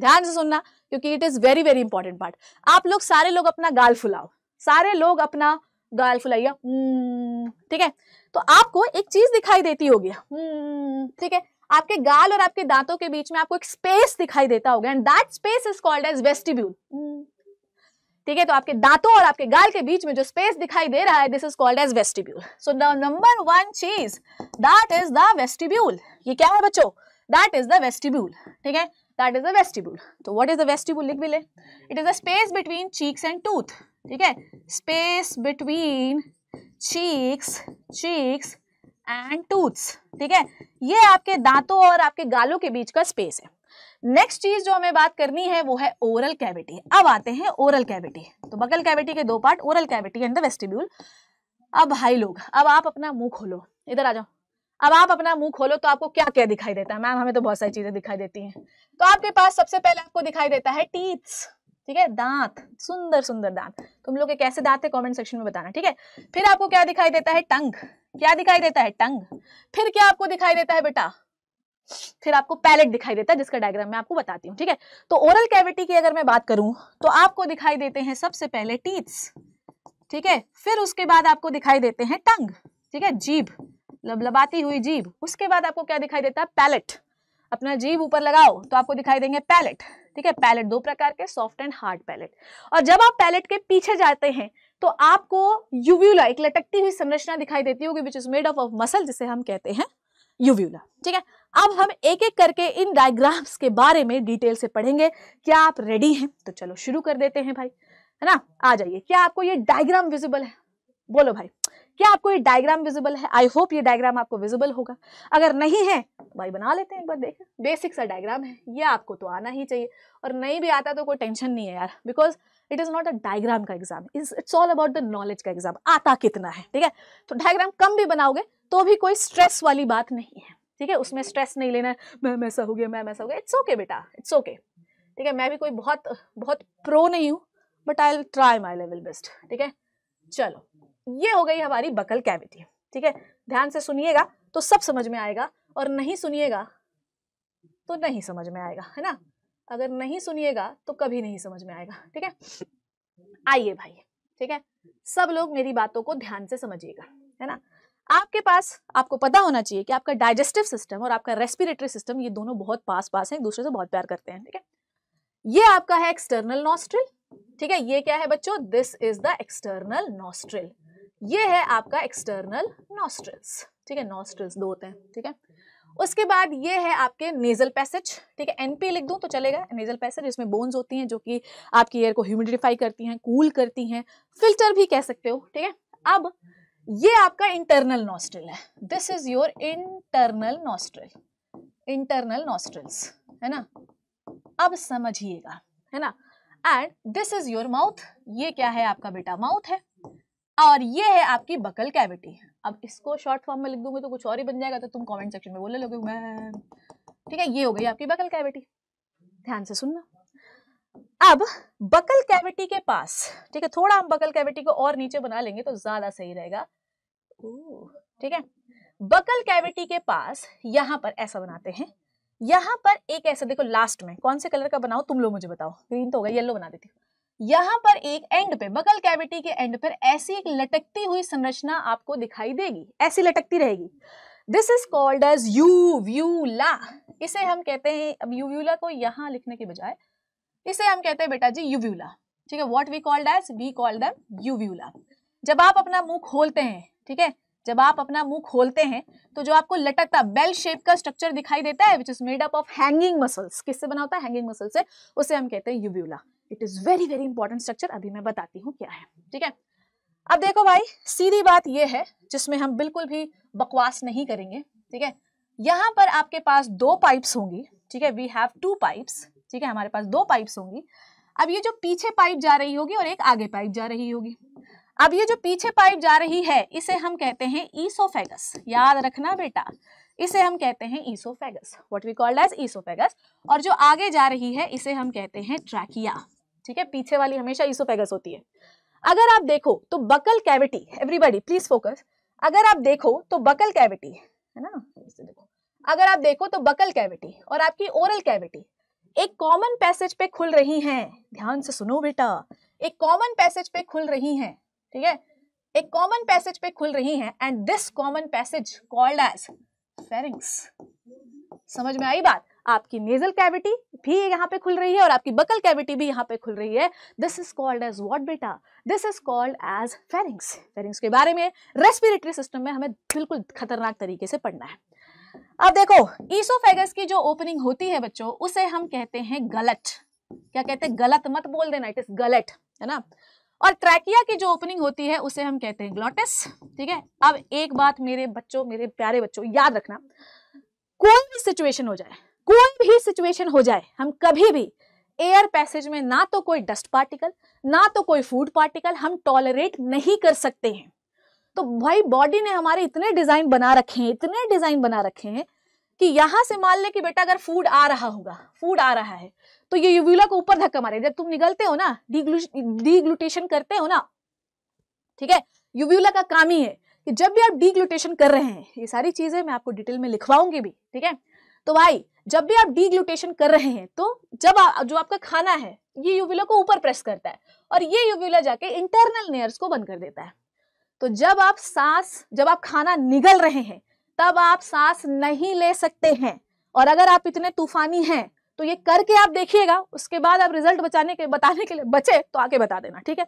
ध्यान से सुनना क्योंकि it is very very important part आप लोग सारे लोग अपना गाल फुलाओ। सारे लोग अपना गाल फुलाइए। हम्म, ठीक है? तो आपको एक चीज़ दिखाई देती होगी। हम्म, ठीक है? आपके गाल और आपके दांतों के बीच में आपको एक स्पेस दिखाई देता होगा and that space is called as vestibule ठीक है? तो आपके दांतों और आपके गाल के बीच में जो स्पेस दिखाई दे रहा है this is called as vestibule so number one cheese that is the vestibule ये क्या है बच्चों? दैट इज़ द वेस्टिब्यूल ठीक है? दैट इज़ द वेस्टिब्यूल तो व्हाट इज़ द वेस्टिब्यूल लिख भी ले. It is the space between cheeks and tooth ठीक है? Space between cheeks cheeks and tooths ठीक है? ये आपके दांतों और आपके गालों के बीच का स्पेस है। नेक्स्ट चीज़ जो हमें बात करनी है, वो है ओरल कैविटी अब आते हैं ओरल कैविटी तो बकल कैविटी के दो part oral cavity and the vestibule अब भाई लोग, अब आप अपना मुँह खोलो. इधर आ जाओ. अब आप अपना मुँह खोलो तो आपको क्या क्या दिखाई देता है? मैम हमें तो बहुत सारी चीज़ें दिखाई देती हैं. तो आपके पास सबसे पहले आपको दिखाई देता है टीथ्स ठीक है? दांत. सुंदर सुंदर दांत. तुम लोग के कैसे दांत है कमेंट सेक्शन में बताना, ठीक है? फिर आपको क्या दिखाई देता है? टंग. क्या दिखाई देता है? टंग. फिर क्या आपको दिखाई देता है बेटा? फिर आपको पैलेट दिखाई देता है, जिसका डायग्राम मैं आपको बताती हूँ, ठीक है? तो ओरल कैविटी की अगर मैं बात करूँ तो आपको दिखाई देते हैं सबसे पहले टीथ्स ठीक है? फिर उसके बाद आपको दिखाई देते हैं टंग ठीक है? जीभ, लबलबाती हुई जीभ। उसके बाद आपको क्या दिखाई देता है? पैलेट अपना जीभ ऊपर लगाओ तो आपको दिखाई देंगे पैलेट ठीक है? पैलेट दो प्रकार के सॉफ्ट एंड हार्ड पैलेट और जब आप पैलेट के पीछे जाते हैं तो आपको यूव्यूला एक लटकती हुई संरचना दिखाई देती होगी which is made of of muscle जिसे हम कहते हैं यूव्यूला ठीक है? अब हम एक एक करके इन डायग्राम्स के बारे में डिटेल से पढ़ेंगे। क्या आप रेडी हैं? तो चलो शुरू कर देते हैं भाई, है ना? आ जाइए। क्या आपको ये डायग्राम विजिबल है? बोलो भाई। क्या आपको ये डायग्राम विजिबल है? आई होप ये डायग्राम आपको विजिबल होगा। अगर नहीं है तो भाई बना लेते हैं एक बार देख। बेसिक सा डायग्राम है। ये आपको तो आना ही चाहिए। और नहीं भी आता तो कोई टेंशन नहीं है यार। Because it is not a diagram का exam is it's all about the knowledge का एग्ज़ाम आता कितना है, ठीक है? तो डायग्राम कम भी बनाओगे तो भी कोई स्ट्रेस वाली बात नहीं है। ठीक है? उसमें स्ट्रेस नहीं लेना है। मैम, ऐसा हो गया, मैम, ऐसा हो गया। इट्स ओके बेटा इट्स ओके ठीक है? मैं भी कोई बहुत बहुत प्रो नहीं हूँ but I try my level best ठीक है? चलो, ये हो गई हमारी बकल कैविटी ठीक है? ध्यान से सुनिएगा तो सब समझ में आएगा, और नहीं सुनिएगा तो नहीं समझ में आएगा, है ना? अगर नहीं सुनिएगा तो कभी नहीं समझ में आएगा, ठीक है? आइए भाई, ठीक है? सब लोग मेरी बातों को ध्यान से समझिएगा, है ना? आपके पास, आपको पता होना चाहिए कि आपका डाइजेस्टिव सिस्टम और आपका रेस्पिरेटरी सिस्टम ये दोनों बहुत पास पास हैं, एक दूसरे से बहुत प्यार करते हैं, ठीक है? ये आपका है एक्सटर्नल नॉस्ट्रिल ठीक है? ये क्या है बच्चों? This is the external nostril ये है आपका एक्सटर्नल नॉस्ट्रिल्स ठीक है? नॉस्ट्रिल्स दो होते हैं, ठीक है? उसके बाद ये है आपके नेजल पैसेज ठीक है? एनपी लिख दूँ तो चलेगा नेजल पैसेज इसमें बोन्स होती हैं जो कि आपकी एयर को ह्यूमिडिफाई करती हैं कूल करती हैं फ़िल्टर भी कह सकते हो, ठीक है? अब ये आपका इंटरनल नॉस्ट्रिल है। This is your internal nostril internal nostrils है ना? अब समझिएगा, है ना? And this is your mouth ये क्या है आपका बेटा? माउथ है। और ये है आपकी बकल कैविटी अब इसको शॉर्ट फॉर्म में लिख दूँगी तो कुछ और ही बन जाएगा तो तुम कमेंट सेक्शन में बोले लोगे मैं ठीक है, ये हो गई आपकी बकल कैविटी ध्यान से सुनना। अब बकल कैविटी के पास, ठीक है, थोड़ा हम बकल कैविटी को और नीचे बना लेंगे तो ज़्यादा सही रहेगा। ठीक है, बकल कैविटी के पास यहाँ पर ऐसा बनाते हैं, यहाँ पर एक ऐसा देखो लास्ट में, कौन से कलर का बनाओ तुम लोग मुझे बताओ ग्रीन तो होगा येलो बना देती हूँ। यहाँ पर एक एंड पे, बकल कैविटी के एंड पर ऐसी एक लटकती हुई संरचना आपको दिखाई देगी, ऐसी लटकती रहेगी। This is called as uvula इसे हम कहते हैं, अब यूव्यूला को यहाँ लिखने के बजाय इसे हम कहते हैं, बेटा जी, यूव्यूला। ठीक है what we called as we called them uvula. जब आप अपना मुँह खोलते हैं, ठीक है, जब आप अपना मुँह खोलते हैं तो जो आपको लटकता बेल शेप का स्ट्रक्चर दिखाई देता है which is made up of hanging muscles किससे बना होता है? हैंगिंग मसल से। उसे हम कहते हैं uvula. It is very very important structure अभी मैं बताती हूँ क्या है। ठीक है? अब देखो भाई, सीधी बात यह है, जिसमें हम बिल्कुल भी बकवास नहीं करेंगे। ठीक है? यहाँ पर आपके पास दो पाइप्स होंगी। ठीक है? वी हैव टू पाइप्स ठीक है, हमारे पास दो पाइप्स होंगी। अब ये जो पीछे पाइप जा रही होगी और एक आगे पाइप जा रही होगी। अब ये जो पीछे पाइप जा रही है, इसे हम कहते हैं ईसोफेगस याद रखना बेटा, इसे हम कहते हैं oesophagus what we called as oesophagus और जो आगे जा रही है, इसे हम कहते हैं ट्रैकिया ठीक है, पीछे वाली हमेशा ईसोफेगस होती है। अगर आप देखो तो buccal cavity everybody please focus अगर आप देखो तो बकल कैविटी है ना? देखो। अगर आप देखो तो बकल कैविटी और आपकी ओरल कैविटी एक कॉमन पैसेज पे खुल रही हैं। ध्यान से सुनो बेटा। एक कॉमन पैसेज पे खुल रही हैं, ठीक है? एक कॉमन पैसेज पे खुल रही हैं and this common passage called as pharynx समझ में आई बात? आपकी नेजल कैविटी भी यहाँ पे खुल रही है और आपकी बकल कैविटी भी यहाँ पे खुल रही है। This is called as what बेटा? This is called as pharynx pharynx के बारे में रेस्पिरेटरी सिस्टम में हमें बिल्कुल खतरनाक तरीके से पढ़ना है। अब देखो ईसोफेगस की जो ओपनिंग होती है बच्चों, उसे हम कहते हैं गलत क्या कहते हैं? गलत मत बोल देना इट इज़ गलत है ना? और ट्रैकिया की जो ओपनिंग होती है, उसे हम कहते हैं ग्लोटिस ठीक है? अब एक बात मेरे बच्चों, मेरे प्यारे बच्चों, याद रखना। कोई भी सिचुएशन हो जाए, कोई भी सिचुएशन हो जाए, हम कभी भी एयर पैसेज में ना तो कोई डस्ट पार्टिकल ना तो कोई फ़ूड पार्टिकल हम टॉलरेट नहीं कर सकते हैं। तो भाई बॉडी ने हमारे इतने डिज़ाइन बना रखे हैं इतने डिज़ाइन बना रखे हैं कि यहाँ से मान ले कि बेटा अगर फ़ूड आ रहा होगा फ़ूड आ रहा है तो ये यूव्यूला को ऊपर धक्का मारे। जब तुम निकलते हो ना डीग्लूटेशन करते हो ना ठीक है यूव्यूला का काम ही है कि जब भी आप डीग्लूटेशन कर रहे हैं ये सारी चीज़ें मैं आपको डिटेल में लिखवाऊँगी भी ठीक है? तो भाई जब भी आप डीग्लूटेशन कर रहे हैं तो जब आ, जो आपका खाना है ये यूव्यूला को ऊपर प्रेस करता है और ये यूव्यूला जाके इंटरनल नेयर्स को बंद कर देता है। तो जब आप सांस, जब आप खाना निगल रहे हैं, तब आप सांस नहीं ले सकते हैं। और अगर आप इतने तूफानी हैं तो ये करके आप देखिएगा, उसके बाद आप रिज़ल्ट बचाने के, बताने के लिए बचे तो आके बता देना, ठीक है?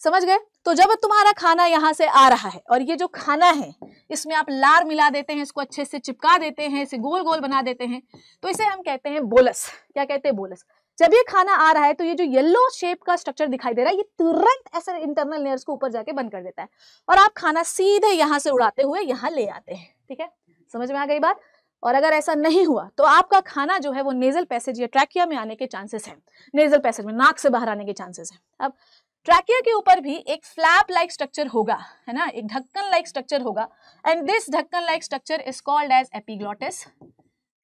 समझ गए? तो जब तुम्हारा खाना यहाँ से आ रहा है, और ये जो खाना है, इसमें आप लार मिला देते हैं, इसको अच्छे से चिपका देते हैं, इसे गोल गोल बना देते हैं तो इसे हम कहते हैं बोलस। क्या कहते हैं बोलस? जब ये खाना आ रहा है तो ये जो येलो शेप का स्ट्रक्चर दिखाई दे रहा है, ये तुरंत ऐसे इंटरनल लेयर्स को ऊपर जाके बंद कर देता है। और आप खाना सीधे यहाँ से उड़ाते हुए यहाँ ले आते हैं, ठीक है? समझ में आ गई बात? और अगर ऐसा नहीं हुआ तो आपका खाना जो है, वो नेजल पैसेज या ट्रैकिया में आने के चांसेस हैं। नेजल पैसेज में, नाक से बाहर आने के चांसेस हैं। अब ट्रैकिया के ऊपर भी एक फ्लैप लाइक स्ट्रक्चर होगा, है ना? एक ढक्कन लाइक स्ट्रक्चर होगा। एंड दिस ढक्कन like structure is called as epiglottis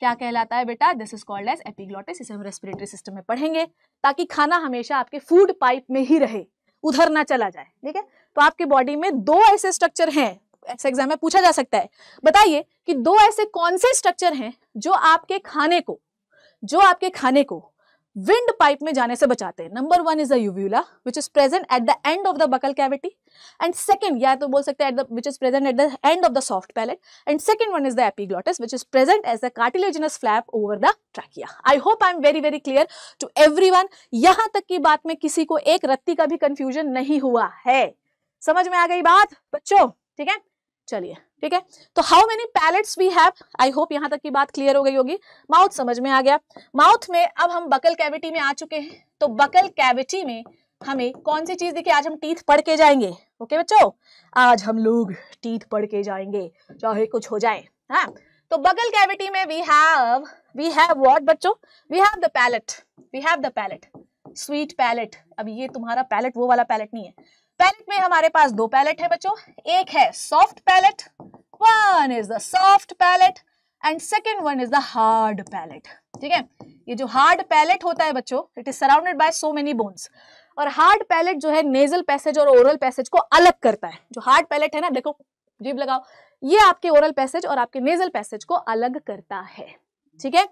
क्या कहलाता है बेटा? This is called as epiglottis इसे हम रेस्पिरेटरी सिस्टम में पढ़ेंगे, ताकि खाना हमेशा आपके फ़ूड पाइप में ही रहे, उधर ना चला जाए, ठीक है? तो आपके बॉडी में दो ऐसे स्ट्रक्चर हैं ऐसे एग्ज़ाम में पूछा जा सकता है। बताइए कि दो ऐसे कौन से स्ट्रक्चर हैं जो आपके खाने को, जो आपके खाने को विंड पाइप में जाने से बचाते हैं। Number one is the which is present at the end of the buccal cavity and second या तो बोल सकते हैं end of the soft palate and second one is the epiglottis which is present as the cartilaginous flap over the trachea I hope I am very very clear to everyone यहाँ तक की बात में किसी को एक रत्ती का भी कंफ्यूजन नहीं हुआ है। समझ में आ गई बात? बच्चों, ठीक है? चलिए, ठीक है? तो how many palates we have I hope यहाँ तक की बात क्लियर हो गई होगी। माउथ समझ में आ गया। माउथ में अब हम बकल कैविटी में आ चुके हैं। तो बकल कैविटी में हमें कौन सी चीज़ देखिए आज हम टीथ पढ़ के जाएँगे। ओके बच्चों? आज हम लोग टीथ पढ़ के जाएँगे, चाहे कुछ हो जाए। हाँ? तो बगल कैविटी में we have we have what बच्चों? We have the palate we have the palate sweet palate अब ये तुम्हारा पैलेट वो वाला पैलेट नहीं है। पैलेट में हमारे पास दो पैलेट है बच्चों। एक है soft palate one is the soft palate and second one is the hard palate ठीक है? ये जो हार्ड पैलेट होता है बच्चों it is surrounded by so many bones और हार्ड पैलेट जो है नेजल पैसेज और ओरल पैसेज को अलग करता है। जो हार्ड पैलेट है ना, देखो, जीभ लगाओ। ये आपके ओरल पैसेज और आपके नेजल पैसेज को अलग करता है। ठीक है?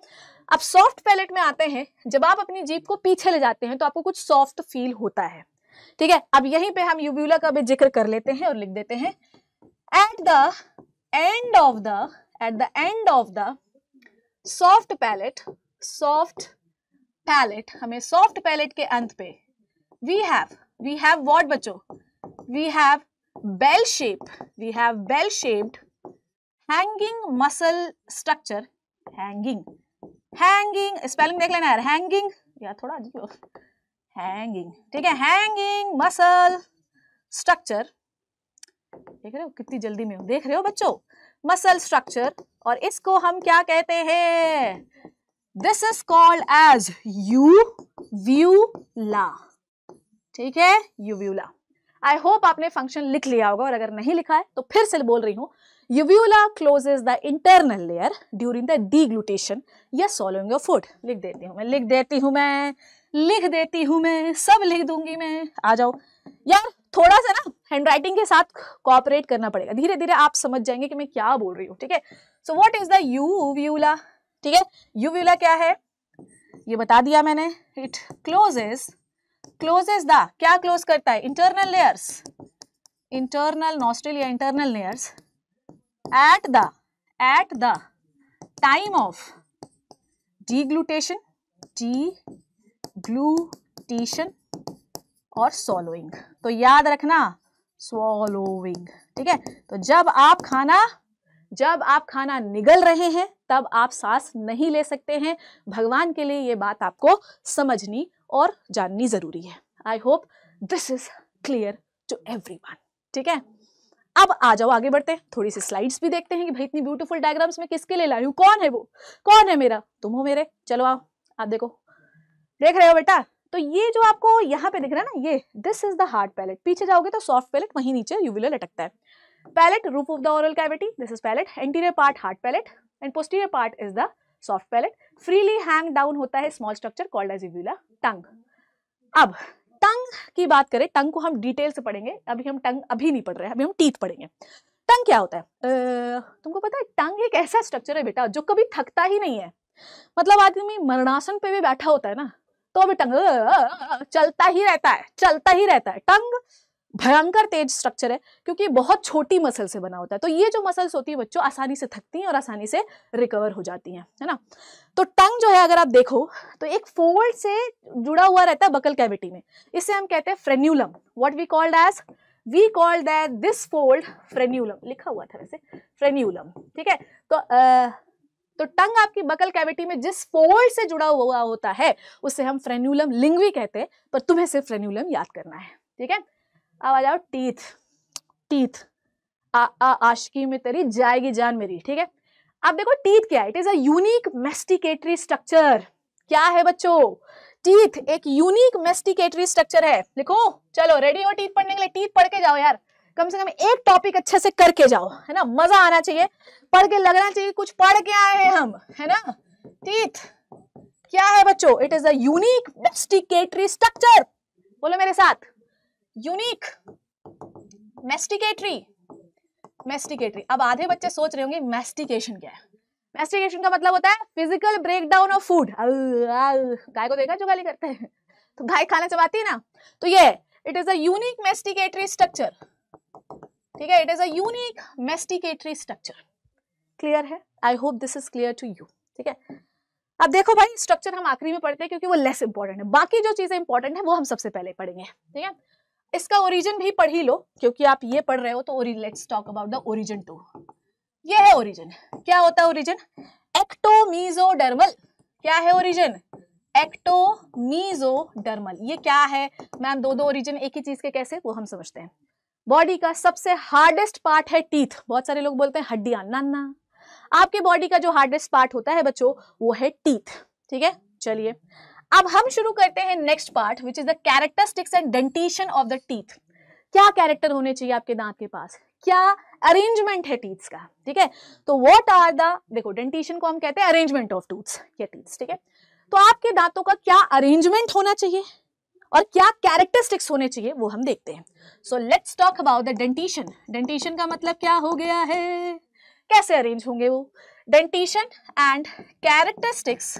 अब सॉफ्ट पैलेट में आते हैं। जब आप अपनी जीप को पीछे ले जाते हैं तो आपको कुछ सॉफ्ट फील होता है। ठीक है? अब यहीं पे हम यूव्यूला का भी ज़िक्र कर लेते हैं और लिख देते हैं। At the end of the at the end of the soft palate soft palate हमें सॉफ्ट पैलेट के अंत पे we have we have what बच्चों? We have bell shape we have bell shaped hanging muscle structure hanging hanging spelling देख लेना यार हैंगिंग या थोड़ा हैंगिंग ठीक है हैंगिंग मसल स्ट्रक्चर देख रहे हो कितनी जल्दी में हो। देख रहे हो बच्चों? मसल स्ट्रक्चर और इसको हम क्या कहते हैं? This is called as uvula ठीक है यूव्यूला आई होप आपने फ़ंक्शन लिख लिया होगा और अगर नहीं लिखा है तो फिर से बोल रही हूँ। Uvula closes the internal layer during the deglutition या सॉलोइंग फ़ूड लिख देती हूँ मैं, लिख देती हूँ मैं। लिख देती हूँ मैं, सब लिख दूँगी मैं। आ जाओ। यार, थोड़ा सा ना हैंडराइटिंग के साथ कोऑपरेट करना पड़ेगा। धीरे धीरे आप समझ जाएँगे कि मैं क्या बोल रही हूँ, ठीक है? So what is the uvula ठीक है? यू व्यूला क्या है? ये बता दिया मैंने। इट क्लोजेस क्लोजेस द क्या क्लोज करता है? इंटरनल लेयर्स इंटरनल नॉस्ट्रिल या internal layers at the at the time of deglutition deglutition और सोलोइंग तो याद रखना स्वॉलोइंग ठीक है? तो जब आप खाना, जब आप खाना निगल रहे हैं, तब आप सांस नहीं ले सकते हैं। भगवान के लिए ये बात आपको समझनी और जाननी ज़रूरी है। I hope this is clear to every ठीक है? अब आ जाओ, आगे बढ़ते हैं। थोड़ी सी स्लाइड्स भी देखते हैं कि भाई इतनी ब्यूटीफुल डायग्राम्स में किसके लिए लाई हूँ? कौन है वो? कौन है मेरा? तुम हो मेरे। चलो आओ, आप देखो। देख रहे हो बेटा? तो ये जो आपको यहाँ पे दिख रहा है ना ये this is the hard palate पीछे जाओगे तो सॉफ्ट पैलेट वहीं नीचे यूविलर लटकता है। Palate roof of the oral cavity this is palate anterior part hard palate and posterior part is the soft palate freely hang down होता है small structure called as uvula tongue अब टंग की बात करें टंग को हम डिटेल से पढ़ेंगे। अभी हम टंग अभी नहीं पढ़ रहे हैं अभी हम टीथ पढ़ेंगे। टंग क्या होता है? आ, तुमको पता है टंग एक ऐसा स्ट्रक्चर है बेटा जो कभी थकता ही नहीं है। मतलब आदमी मरणासन पे भी बैठा होता है ना तो अभी टंग चलता ही रहता है, चलता ही रहता है। टंग भयंकर तेज स्ट्रक्चर है, क्योंकि बहुत छोटी मसल से बना होता है। तो ये जो मसल्स होती है, बच्चों, आसानी से थकती हैं और आसानी से रिकवर हो जाती हैं, है ना? तो टंग जो है, अगर आप देखो तो एक फोल्ड से जुड़ा हुआ रहता है बकल कैविटी में। इसे हम कहते हैं frenulum what we called as we called this fold frenulum लिखा हुआ था वैसे फ्रेन्यूलम ठीक है? तो तो टंग आपकी बकल कैविटी में जिस फोल्ड से जुड़ा हुआ होता है, उसे हम फ्रेन्यूलम लिंगवी कहते हैं, पर तुम्हें सिर्फ़ फ्रेन्यूलम याद करना है, ठीक है? अब आ जाओ टीथ टीथ आशकी में तेरी जाएगी जान मेरी, ठीक है? अब देखो टीथ क्या है it is a masticatory structure क्या है बच्चों? टीथ एक यूनिक मेस्टिकेटरी स्ट्रक्चर है। लिखो, चलो रेडी हो टीथ पढ़ने के लिए? टीथ पढ़ के जाओ यार। कम से कम एक टॉपिक अच्छे से करके जाओ, है ना? मज़ा आना चाहिए। पढ़ के लगना चाहिए, कुछ पढ़ के आए हैं हम, है ना? टीथ क्या है बच्चों? It is a unique masticatory structure बोलो मेरे साथ। यूनिक मेस्टिकेटरी मेस्टिकेटरी अब आधे बच्चे सोच रहे होंगे मेस्टिकेशन क्या है? मेस्टिकेशन का मतलब होता है फ़िज़िकल ब्रेकडाउन ऑफ़ फ़ूड गाय को देखा जो गाली करते हैं? तो गाय खाना चबाती है ना? तो ये it is a masticatory structure ठीक है? It is a unique masticatory structure clear है? I hope this is clear to you ठीक है? अब देखो भाई स्ट्रक्चर हम आखिरी में पढ़ते हैं क्योंकि वो लेस इंपॉर्टेंट है। बाकी जो चीज़ें इंपॉर्टेंट है, वो हम सबसे पहले पढ़ेंगे। ठीक है? इसका ओरिजिन भी पढ़ ही लो, क्योंकि आप ये पढ़ रहे हो तो let's talk about the origin to ये है ओरिजिन क्या होता है ओरिजिन एक्टोमीजोडर्मल क्या है ओरिजिन एक्टोमीजोडर्मल ये क्या है? मैम दो दो ओरिजिन एक ही चीज़ के कैसे? वो हम समझते हैं। बॉडी का सबसे हार्डेस्ट पार्ट है टीथ बहुत सारे लोग बोलते हैं, हड्डियाँ. ना आपके बॉडी का जो हार्डेस्ट पार्ट होता है बच्चों, वो है टीथ ठीक है? चलिए. अब हम शुरू करते हैं next part which is the characteristics and dentition of the teeth क्या कैरेक्टर होने चाहिए आपके दांत के पास? क्या अरेंजमेंट है टीथ्स का? ठीक है? तो व्हाट आर द देखो डेंटेशन को हम कहते हैं अरेंजमेंट ऑफ़ टूथ्स या टीथ्स ठीक है? तो आपके दांतों का क्या अरेंजमेंट होना चाहिए? और क्या कैरेक्टरिस्टिक्स होने चाहिए, वो हम देखते हैं। So let's talk about the dentition dentition का मतलब क्या हो गया है? कैसे अरेंज होंगे वो? Dentition and characteristics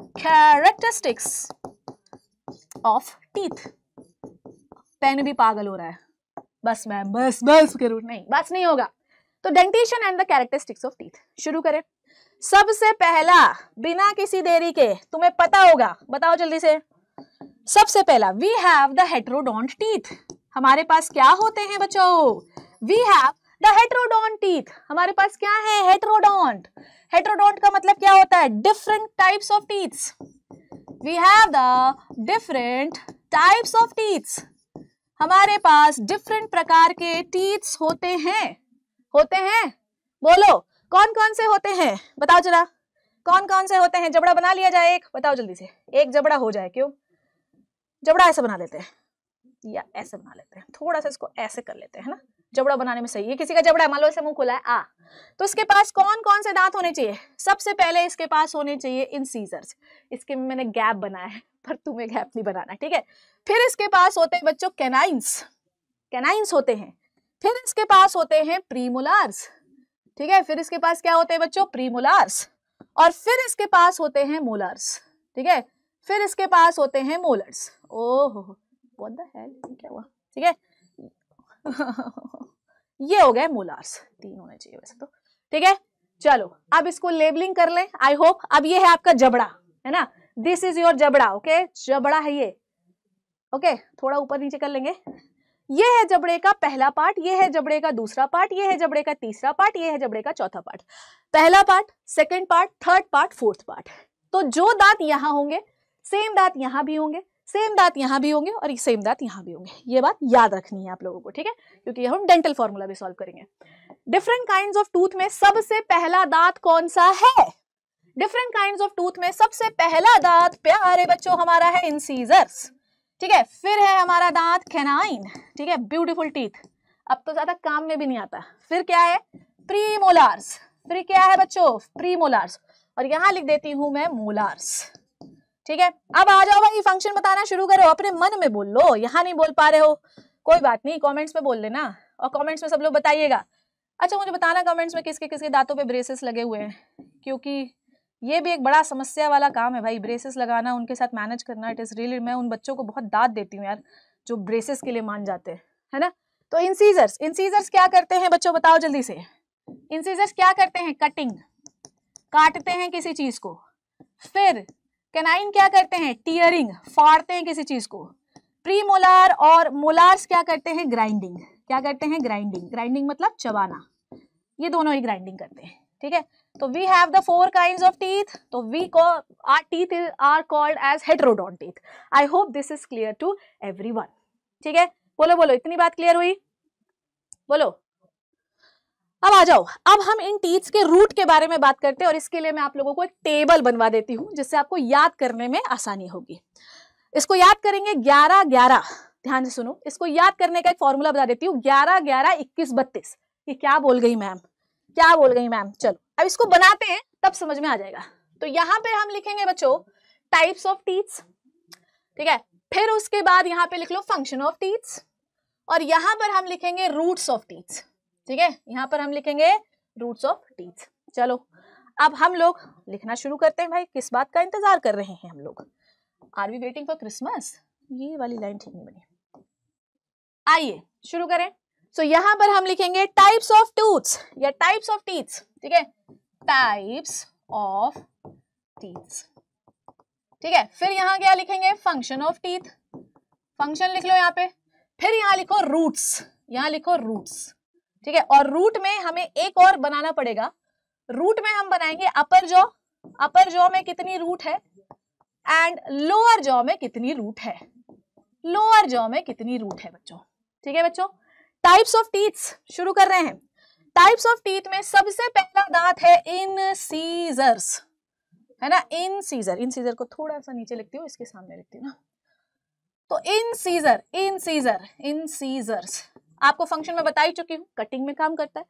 characteristics of teeth pen भी पागल हो रहा है। बस मैम बस बस करूँ। नहीं, बस नहीं होगा। तो dentition and the characteristics of teeth शुरू करें। सबसे पहला, बिना किसी देरी के, तुम्हें पता होगा। बताओ जल्दी से। सबसे पहला we have the heterodont teeth हमारे पास क्या होते हैं बच्चों? We have the heterodont teeth हमारे पास क्या है? हेट्रोडोंट हेट्रोडोंट का मतलब क्या होता है? Different types of teeths we have the different types of teeths हमारे पास डिफरेंट प्रकार के टीथ्स होते हैं। होते हैं? बोलो कौन कौन से होते हैं? बताओ जरा। कौन कौन से होते हैं? जबड़ा बना लिया जाए एक। बताओ जल्दी से। एक जबड़ा हो जाए, क्यों? जबड़ा ऐसे बना लेते हैं। या ऐसे बना लेते हैं। थोड़ा सा इसको ऐसे कर लेते हैं ना? जबड़ा बनाने में सही है। किसी का जबड़ा मान लो ऐसे मुँह खुला है, आ। तो इसके पास कौन कौन से दांत होने चाहिए? सबसे पहले इसके पास होने चाहिए इन सीजर्स इसके में मैंने गैप बनाया है, पर तुम्हें गैप नहीं बनाना, ठीक है? फिर इसके पास होते हैं बच्चों कैनाइंस कैनाइंस होते हैं। फिर इसके पास होते हैं प्रीमोलार्स ठीक है? फिर इसके पास क्या होते हैं बच्चों? प्रीमोलार्स और फिर इसके पास होते हैं मोलर्स ठीक है? फिर इसके पास होते हैं molars. Oh what the hell क्या हुआ? ठीक है? ये हो गए मोलार्स। तीन होने चाहिए वैसे तो। ठीक है? चलो, अब इसको लेबलिंग कर लें। आई होप अब ये है आपका जबड़ा, है ना? दिस इज़ योर जबड़ा ओके जबड़ा है ये। ओके थोड़ा ऊपर नीचे कर लेंगे। ये है जबड़े का पहला पार्ट, ये है जबड़े का दूसरा पार्ट, ये है जबड़े का तीसरा पार्ट, ये है जबड़े का चौथा पार्ट। पहला part second part third part fourth part तो जो दांत यहाँ होंगे सेम दांत यहाँ भी होंगे सेम दांत यहाँ भी होंगे और सेम दांत यहाँ भी होंगे। ये बात याद रखनी है आप लोगों को, ठीक है? क्योंकि हम डेंटल फॉर्मूला भी सॉल्व करेंगे। डिफरेंट काइंड ऑफ़ टूथ में सबसे पहला दांत कौन सा है? डिफरेंट काइंड ऑफ़ टूथ में सबसे पहला दांत प्यारे बच्चों हमारा है इंसीजर्स ठीक है? फिर है हमारा दांत कैनाइन ठीक है? ब्यूटीफुल टीथ अब तो ज़्यादा काम में भी नहीं आता। फिर क्या है? प्रीमोलार्स फिर क्या है बच्चों? प्रीमोलार्स और यहाँ लिख देती हूँ मैं मोलार्स ठीक है? अब आ जाओ भाई फ़ंक्शन बताना शुरू करो। अपने मन में बोल लो, यहाँ नहीं बोल पा रहे हो। कोई बात नहीं कमेंट्स में बोल लेना और कमेंट्स में सब लोग बताइएगा। अच्छा मुझे बताना कमेंट्स में किसके किसके दांतों पे ब्रेसेस लगे हुए हैं? क्योंकि ये भी एक बड़ा समस्या वाला काम है भाई ब्रेसेस लगाना, उनके साथ मैनेज करना। इट इज़ रियली मैं उन बच्चों को बहुत दाद देती हूँ यार, जो ब्रेसेस के लिए मान जाते हैं, है ना? तो इंसीजर्स इंसीजर्स क्या करते हैं बच्चों, बताओ जल्दी से। इंसीजर्स क्या करते हैं? कटिंग काटते हैं किसी चीज़ को। फिर कैनाइन क्या करते हैं? टीयरिंग, फाड़ते हैं किसी चीज़ को। प्री मोलार और मोलार्स क्या करते हैं? ग्राइंडिंग। क्या करते हैं? ग्राइंडिंग। ग्राइंडिंग मतलब चबाना। ये दोनों ही ग्राइंडिंग करते हैं, ठीक है? तो we have the four kind of teeth तो we are teeth are called as heterodont teeth I hope this is clear to every ठीक है? बोलो बोलो, इतनी बात क्लियर हुई? बोलो। अब आ जाओ। अब हम इन टीथ्स के रूट के बारे में बात करते हैं और इसके लिए मैं आप लोगों को एक टेबल बनवा देती हूँ, जिससे आपको याद करने में आसानी होगी। इसको याद करेंगे ग्यारह ग्यारह। ध्यान से सुनो। इसको याद करने का एक फॉर्मूला बता देती हूँ। ग्यारह ग्यारह इक्कीस बत्तीस। ये क्या बोल गई मैम क्या बोल गई मैम चलो। अब इसको बनाते हैं, तब समझ में आ जाएगा। तो यहाँ पे हम लिखेंगे बच्चों टाइप्स ऑफ़ टीथ्स ठीक है? फिर उसके बाद यहाँ पे लिख लो फ़ंक्शन ऑफ़ टीथ्स और यहाँ पर हम लिखेंगे रूट्स ऑफ़ टीथ्स ठीक है? यहाँ पर हम लिखेंगे रूट्स ऑफ़ टीथ चलो अब हम लोग लिखना शुरू करते हैं भाई। किस बात का इंतज़ार कर रहे हैं हम लोग? Are we waiting for Christmas ये वाली लाइन ठीक नहीं बनी। आइए शुरू करें। सो so, यहाँ पर हम लिखेंगे टाइप्स ऑफ़ टूथ्स या टाइप्स ऑफ़ टीथ्स ठीक है? टाइप्स ऑफ़ टीथ्स ठीक है? फिर यहाँ क्या लिखेंगे? फ़ंक्शन ऑफ़ टीथ फ़ंक्शन लिख लो यहाँ पे। फिर यहाँ लिखो रूट्स यहाँ लिखो रूट्स ठीक है? और रूट में हमें एक और बनाना पड़ेगा। रूट में हम बनाएँगे अपर जॉ अपर जॉ में कितनी रूट है? एंड लोअर जॉ में कितनी रूट है? लोअर जॉ में कितनी रूट है बच्चों? ठीक है बच्चों? टाइप्स ऑफ़ टीथ्स शुरू कर रहे हैं। टाइप्स ऑफ़ टीथ में सबसे पहला दांत है इन सीजर्स है ना? इन सीजर इन सीजर को थोड़ा सा नीचे लिखती हूँ, इसके सामने लिखती हूँ ना। तो incisor incisor incisors आपको फ़ंक्शन में बता ही चुकी हूँ कटिंग में काम करता है।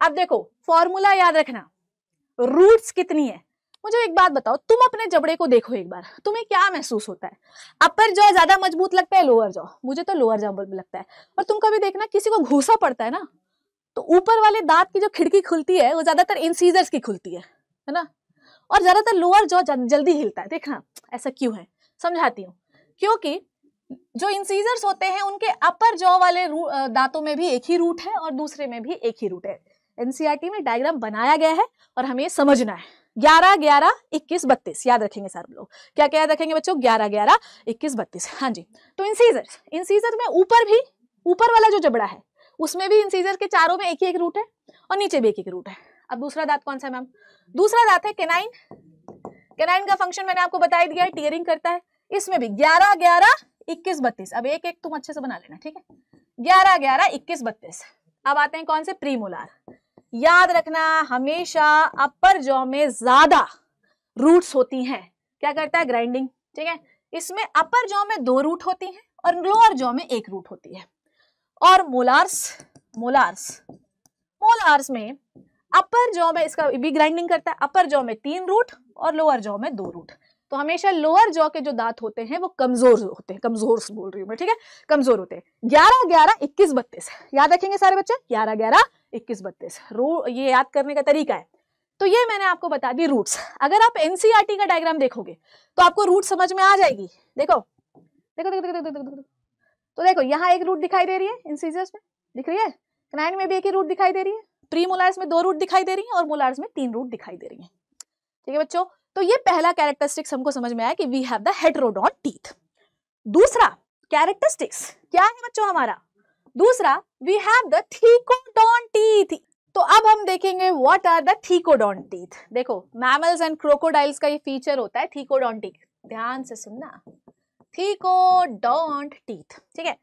अब देखो फॉर्मूला याद रखना रूट्स कितनी है? मुझे एक बात बताओ, तुम अपने जबड़े को देखो एक बार, तुम्हें क्या महसूस होता है? अपर जॉ ज़्यादा मज़बूत लगता है लोअर जॉ मुझे तो लोअर जॉ लगता है। और तुम कभी देखना, किसी को घूसा पड़ता है ना तो ऊपर वाले दांत की जो खिड़की खुलती है, वो ज़्यादातर इंसीजर्स की खुलती है है ना? और ज़्यादातर लोअर जॉ जल्दी हिलता है। देखना, ऐसा क्यों है? समझाती हूँ। क्योंकि जो इंसीजर्स होते हैं, उनके अपर जॉ वाले दांतों में भी एक ही रूट है और दूसरे में भी एक ही रूट है। एनसीआरटी में डायग्राम बनाया गया है और हमें समझना है। ग्यारह ग्यारह, इक्कीस, बत्तीस, याद रखेंगे सर लोग। क्या क्या याद रखेंगे बच्चों? ग्यारह ग्यारह, इक्कीस, बत्तीस। हाँ जी तो इंसीजर इंसीजर में ऊपर भी, ऊपर वाला जो जबड़ा है, उसमें भी इंसीजर के चारों में एक ही एक रूट है और नीचे भी एक एक रूट है। अब दूसरा दांत कौन सा है मैम दूसरा दांत है केनाइन केनाइन का फ़ंक्शन मैंने आपको बता दिया है टीयरिंग करता है। इसमें भी ग्यारह ग्यारह इक्कीस बत्तीस। अब एक एक तुम अच्छे से बना लेना, ठीक है? ग्यारह ग्यारह, इक्कीस बत्तीस। अब आते हैं कौन से? प्रीमोलार। याद रखना, हमेशा अपर जॉ में ज़्यादा रूट्स होती हैं। क्या करता है? ग्राइंडिंग ठीक है? इसमें अपर जॉ में दो रूट होती हैं और लोअर जॉ में एक रूट होती है। और मोलार्स मोलार्स मोलार्स में अपर जॉ में इसका भी ग्राइंडिंग करता है। अपर जॉ में तीन रूट और लोअर जॉ में दो रूट तो हमेशा लोअर जॉ के जो दांत होते हैं, वो कमज़ोर होते हैं, कमज़ोर बोल रही हूँ मैं, ठीक है? कमज़ोर होते हैं। ग्यारह ग्यारह इक्कीस बत्तीस। याद रखेंगे सारे बच्चे? ग्यारह ग्यारह इक्कीस बत्तीस। ये याद करने का तरीका है। तो ये मैंने आपको बता दी रूट्स अगर आप एनसीईआरटी e का डायग्राम देखोगे तो आपको रूट समझ में आ जाएगी। देखो। देखो देखो देखो देखो देखो तो देखो, यहाँ एक रूट दिखाई दे रही है इंसीजर्स में। दिख रही है? क्नाइन में भी एक ही रूट दिखाई दे रही है। प्री मोलार्स में दो रूट दिखाई दे रही है और मोलार्स में तीन रूट दिखाई दे रही है। ठीक है बच्चों? तो ये पहला कैरेक्टरिस्टिक्स हमको समझ में आया कि we have the heterodont teeth दूसरा कैरेक्टरिस्टिक्स क्या है बच्चों हमारा? दूसरा we have the thecodont teeth तो अब हम देखेंगे what are the thecodont teeth देखो मैमल्स एंड क्रोकोडाइल्स का ये फीचर होता है थीकोडॉन टीथ ध्यान से सुनना। थीकोडॉन्ट टीथ ठीक है?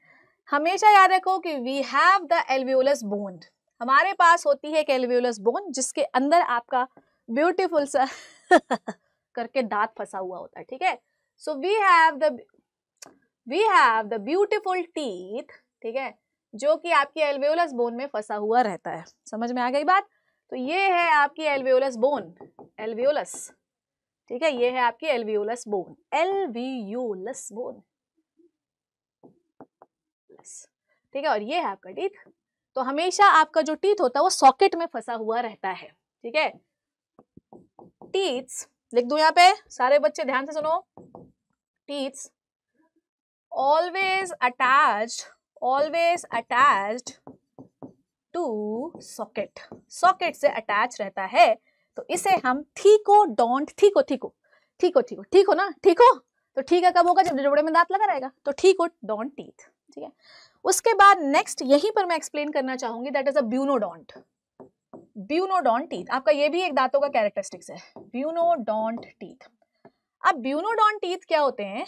हमेशा याद रखो कि we have the alveolus bone हमारे पास होती है एक एल्वियोलस बोन जिसके अंदर आपका ब्यूटीफुल सा करके दांत फंसा हुआ होता है, ठीक है? So we have the we have the beautiful teeth ठीक है? जो कि आपकी एल्वियोलस बोन में फंसा हुआ रहता है। समझ में आ गई बात? तो ये है आपकी एल्वियोलस बोन एल्वियोलस ठीक है? ये है आपकी एल्वियोलस बोन एल्वियोलस बोन ठीक है? और ये है आपका टीथ तो हमेशा आपका जो टीथ होता है वो सॉकेट में फंसा हुआ रहता है, ठीक है? टीथ्स लिख दू यहाँ पे? सारे बच्चे ध्यान से सुनो। Teeths always attached always attached to socket socket से अटैच रहता है तो इसे हम थीको डोंट थीको थीको। ठीक हो ठीक हो ठीक हो ना? ठीक हो तो ठीक है, कब होगा? जब जबड़े में दांत लगा रहेगा। तो ठीक हो डोंट टीथ ठीक है? उसके बाद नेक्स्ट यहीं पर मैं एक्सप्लेन करना चाहूँगी that is a bunodont bunodont teeth आपका ये भी एक दांतों का कैरेक्टरिस्टिक्स है ब्यूनोडोंट टीथ अब ब्यूनोडोंट टीथ क्या होते हैं?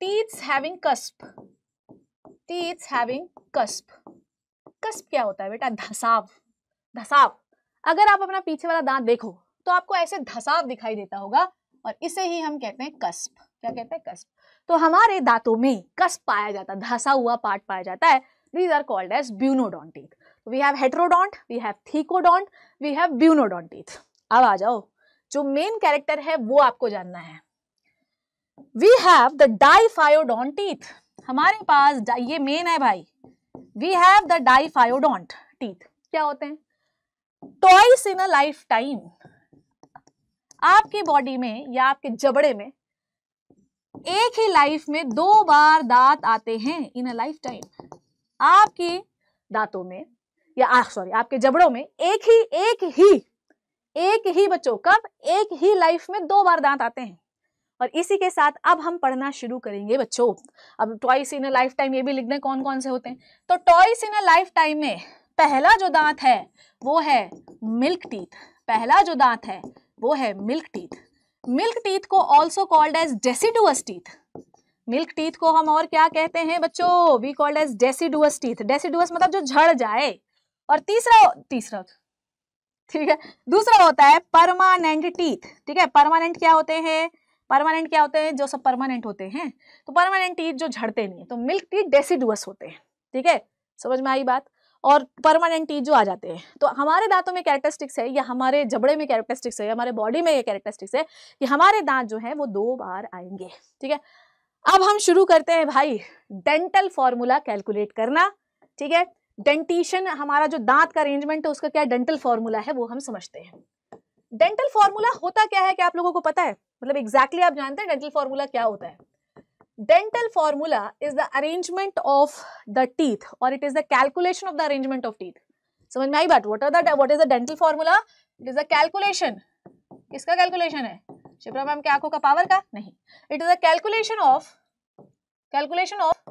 Teeths having cusp teeths having cusp cusp क्या होता है बेटा? धसाव। धसाव। अगर आप अपना पीछे वाला दांत देखो तो आपको ऐसे धसाव दिखाई देता होगा, और इसे ही हम कहते हैं कस्प क्या कहते हैं? कस्प तो हमारे दांतों में कस्प पाया जाता है धसा हुआ पार्ट पाया जाता है। These are called as bunodont teeth we have heterodont we have thecodont we have bunodont teeth अब आ जाओ। जो मेन कैरेक्टर है, वो आपको जानना है। We have the diphyodont teeth हमारे पास ये मेन है भाई। We have the diphyodont teeth क्या होते हैं? Twice in a life time आपकी बॉडी में या आपके जबड़े में एक ही लाइफ में दो बार दांत आते हैं इन अ लाइफ टाइम आपकी दांतों में या सॉरी आपके जबड़ों में एक ही एक ही एक ही बच्चों, कब? एक ही लाइफ में दो बार दांत आते हैं। और इसी के साथ अब हम पढ़ना शुरू करेंगे बच्चों। अब twice in a life time ये भी लिखने कौन कौन से होते हैं? तो twice in a life time में पहला जो दांत है, वो है मिल्क टीथ पहला जो दांत है, वो है मिल्क टीथ मिल्क टीथ को also called as deciduous teeth milk teeth को हम और क्या कहते हैं बच्चों? We called as deciduous teeth deciduous मतलब जो झड़ जाए। और तीसरा तीसरा ठीक है? दूसरा होता है परमानेंट टीथ। ठीक है? परमानेंट क्या होते हैं? परमानेंट क्या होते हैं? जो सब परमानेंट होते हैं। तो परमानेंट टीथ जो झड़ते नहीं है तो मिल्क टीथ डेसीडुअस होते हैं। ठीक है? समझ में आई बात? और परमानेंट टीथ जो आ जाते हैं तो हमारे दांतों में कैरेक्टरिस्टिक्स है या हमारे जबड़े में कैरेक्टरिस्टिक्स है, हमारे बॉडी में ये कैरेक्टरिस्टिक्स है कि हमारे दांत जो है वो दो बार आएँगे। ठीक है? अब हम शुरू करते हैं भाई डेंटल फॉर्मूला कैलकुलेट करना। ठीक है? डेंटिशन, हमारा जो दांत का अरेंजमेंट है, उसका क्या डेंटल फॉर्मूला है, वो हम समझते हैं। डेंटल फॉर्मूला होता क्या है, क्या आप लोगों को पता है? मतलब एग्जैक्टली exactly आप जानते हैं डेंटल फॉर्मूला क्या होता है? Dental formula is the arrangement of the teeth or it is the calculation of the arrangement of teeth. समझ में आई बात? What the, what is the dental formula? It is a calculation. किसका कैलकुलेशन है? शिप्रा मैम के आँखों का पावर का? नहीं। It is the calculation of calculation of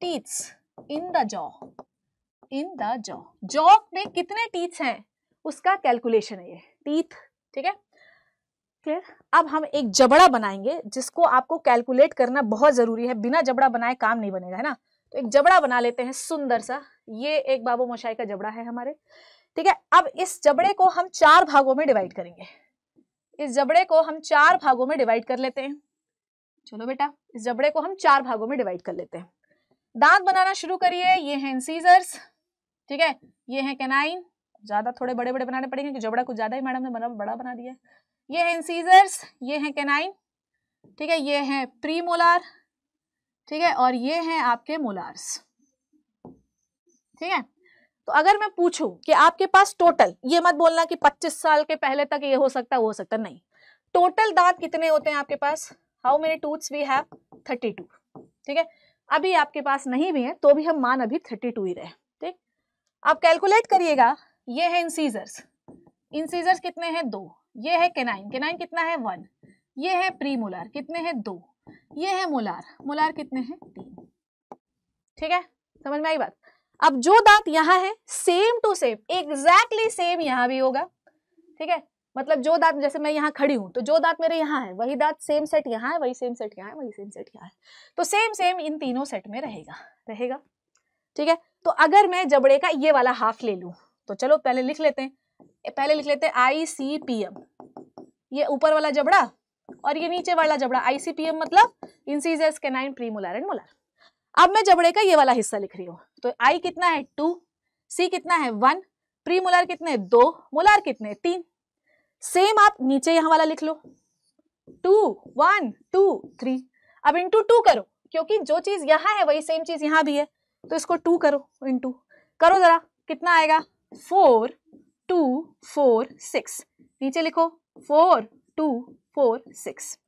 teeths in the jaw in the jaw jaw में कितने टीथ हैं? उसका कैलकुलेशन है ये. टीथ ठीक है? क्लियर अब हम एक जबड़ा बनाएँगे, जिसको आपको कैलकुलेट करना बहुत ज़रूरी है. बिना जबड़ा बनाए काम नहीं बनेगा, है ना? तो एक जबड़ा बना लेते हैं, सुंदर सा. ये एक बाबू मोशाई का जबड़ा है हमारे. ठीक है? अब इस जबड़े को हम चार भागों में डिवाइड करेंगे. इस जबड़े को हम चार भागों में डिवाइड कर लेते हैं. चलो बेटा, इस जबड़े को हम चार भागों में डिवाइड कर लेते हैं. दांत बनाना शुरू करिए. ये हैं इंसीजर्स ठीक है? ये है कैनाइन ज़्यादा थोड़े बड़े बड़े बनाने पड़ेंगे कि जबड़ा कुछ ज़्यादा ही मैडम ने बना, बड़ा बना दिया ये है इंसीजर्स ये है कैनाइन ठीक है, ये है प्री मोलार ठीक है, और ये हैं आपके मोलार्स ठीक है? तो अगर मैं पूछूँ कि आपके पास टोटल ये मत बोलना कि 25 साल के पहले तक ये हो सकता है सकता नहीं। टोटल दांत कितने होते हैं आपके पास? How many tooths we have 32 ठीक है? अभी आपके पास नहीं भी है तो भी हम मान अभी 32 ही रहे। आप कैलकुलेट करिएगा। ये है इंसीजर्स इंसीजर्स कितने हैं? दो। ये है केनाइन केनाइन कितना है? वन ये है प्री मोलार कितने हैं? दो। ये है मोलार मोलार कितने हैं? तीन। ठीक है? समझ में आई बात? अब जो दांत यहाँ है same to same exactly same यहाँ भी होगा। ठीक है? मतलब जो दांत, जैसे मैं यहाँ खड़ी हूँ तो जो दांत मेरे यहाँ है, वही दांत सेम सेट यहाँ है, वही सेम सेट यहाँ है, वही सेम सेट यहाँ है। तो सेम सेम इन तीनों सेट में रहेगा। रहेगा? ठीक है? तो अगर मैं जबड़े का ये वाला हाफ़ ले लूँ तो चलो पहले लिख लेते हैं। पहले लिख लेते हैं आई सी पी एम ये ऊपर वाला जबड़ा और ये नीचे वाला जबड़ा। आई सी पी एम मतलब incisors canine premolar and molar अब मैं जबड़े का ये वाला हिस्सा लिख रही हूँ। तो आई कितना है? टू सी कितना है? वन प्रीमोलर कितने? दो। मोलार कितने? तीन। सेम आप नीचे यहाँ वाला लिख लो। टू वन टू थ्री अब इंटू टू करो, क्योंकि जो चीज़ यहाँ है, वही सेम चीज़ यहाँ भी है। तो इसको टू करो इंटू करो जरा, कितना आएगा? फोर टू फोर सिक्स नीचे लिखो फोर टू फोर सिक्स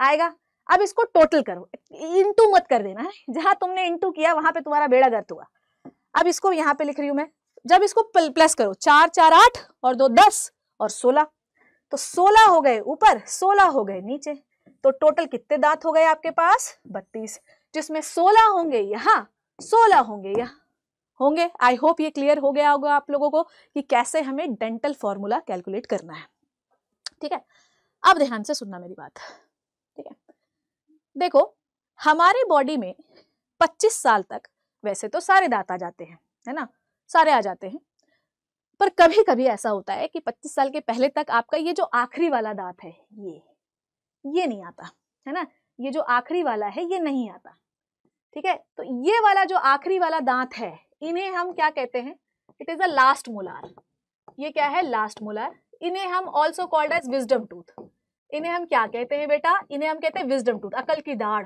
आएगा? अब इसको टोटल करो। इंटू मत कर देना, है? जहाँ तुमने इंटू किया, वहाँ पे तुम्हारा बेड़ा गर्त हुआ। अब इसको यहाँ पे लिख रही हूँ मैं। जब इसको प्लस करो, चार चार, आठ, और दो, दस, और सोलह। तो सोलह हो गए, ऊपर सोलह हो गए, नीचे। तो टोटल कितने दांत हो गए आपके पास? बत्तीस। जिसमें सोलह होंगे, यहाँ सोलह होंगे या? होंगे? आई होप ये क्लियर हो गया होगा आप लोगों को कि कैसे हमें डेंटल फॉर्मूला कैलकुलेट करना है। ठीक है? अब ध्यान से सुनना मेरी बात। ठीक है? देखो, हमारे बॉडी में 25 साल तक वैसे तो सारे दांत आ जाते हैं, है ना? सारे आ जाते हैं। पर कभी कभी ऐसा होता है कि 25 साल के पहले तक आपका ये जो आखिरी वाला दांत है, ये ये नहीं आता, है ना? ये जो आखिरी वाला है, ये नहीं आता। ठीक है? तो ये वाला जो आखिरी वाला दांत है, इन्हें हम क्या कहते हैं? It is a last molar ये क्या है? लास्ट मोलार इन्हें हम also called as wisdom tooth इन्हें हम क्या कहते हैं बेटा? इन्हें हम कहते हैं विजडम टूथ अकल की दाढ़।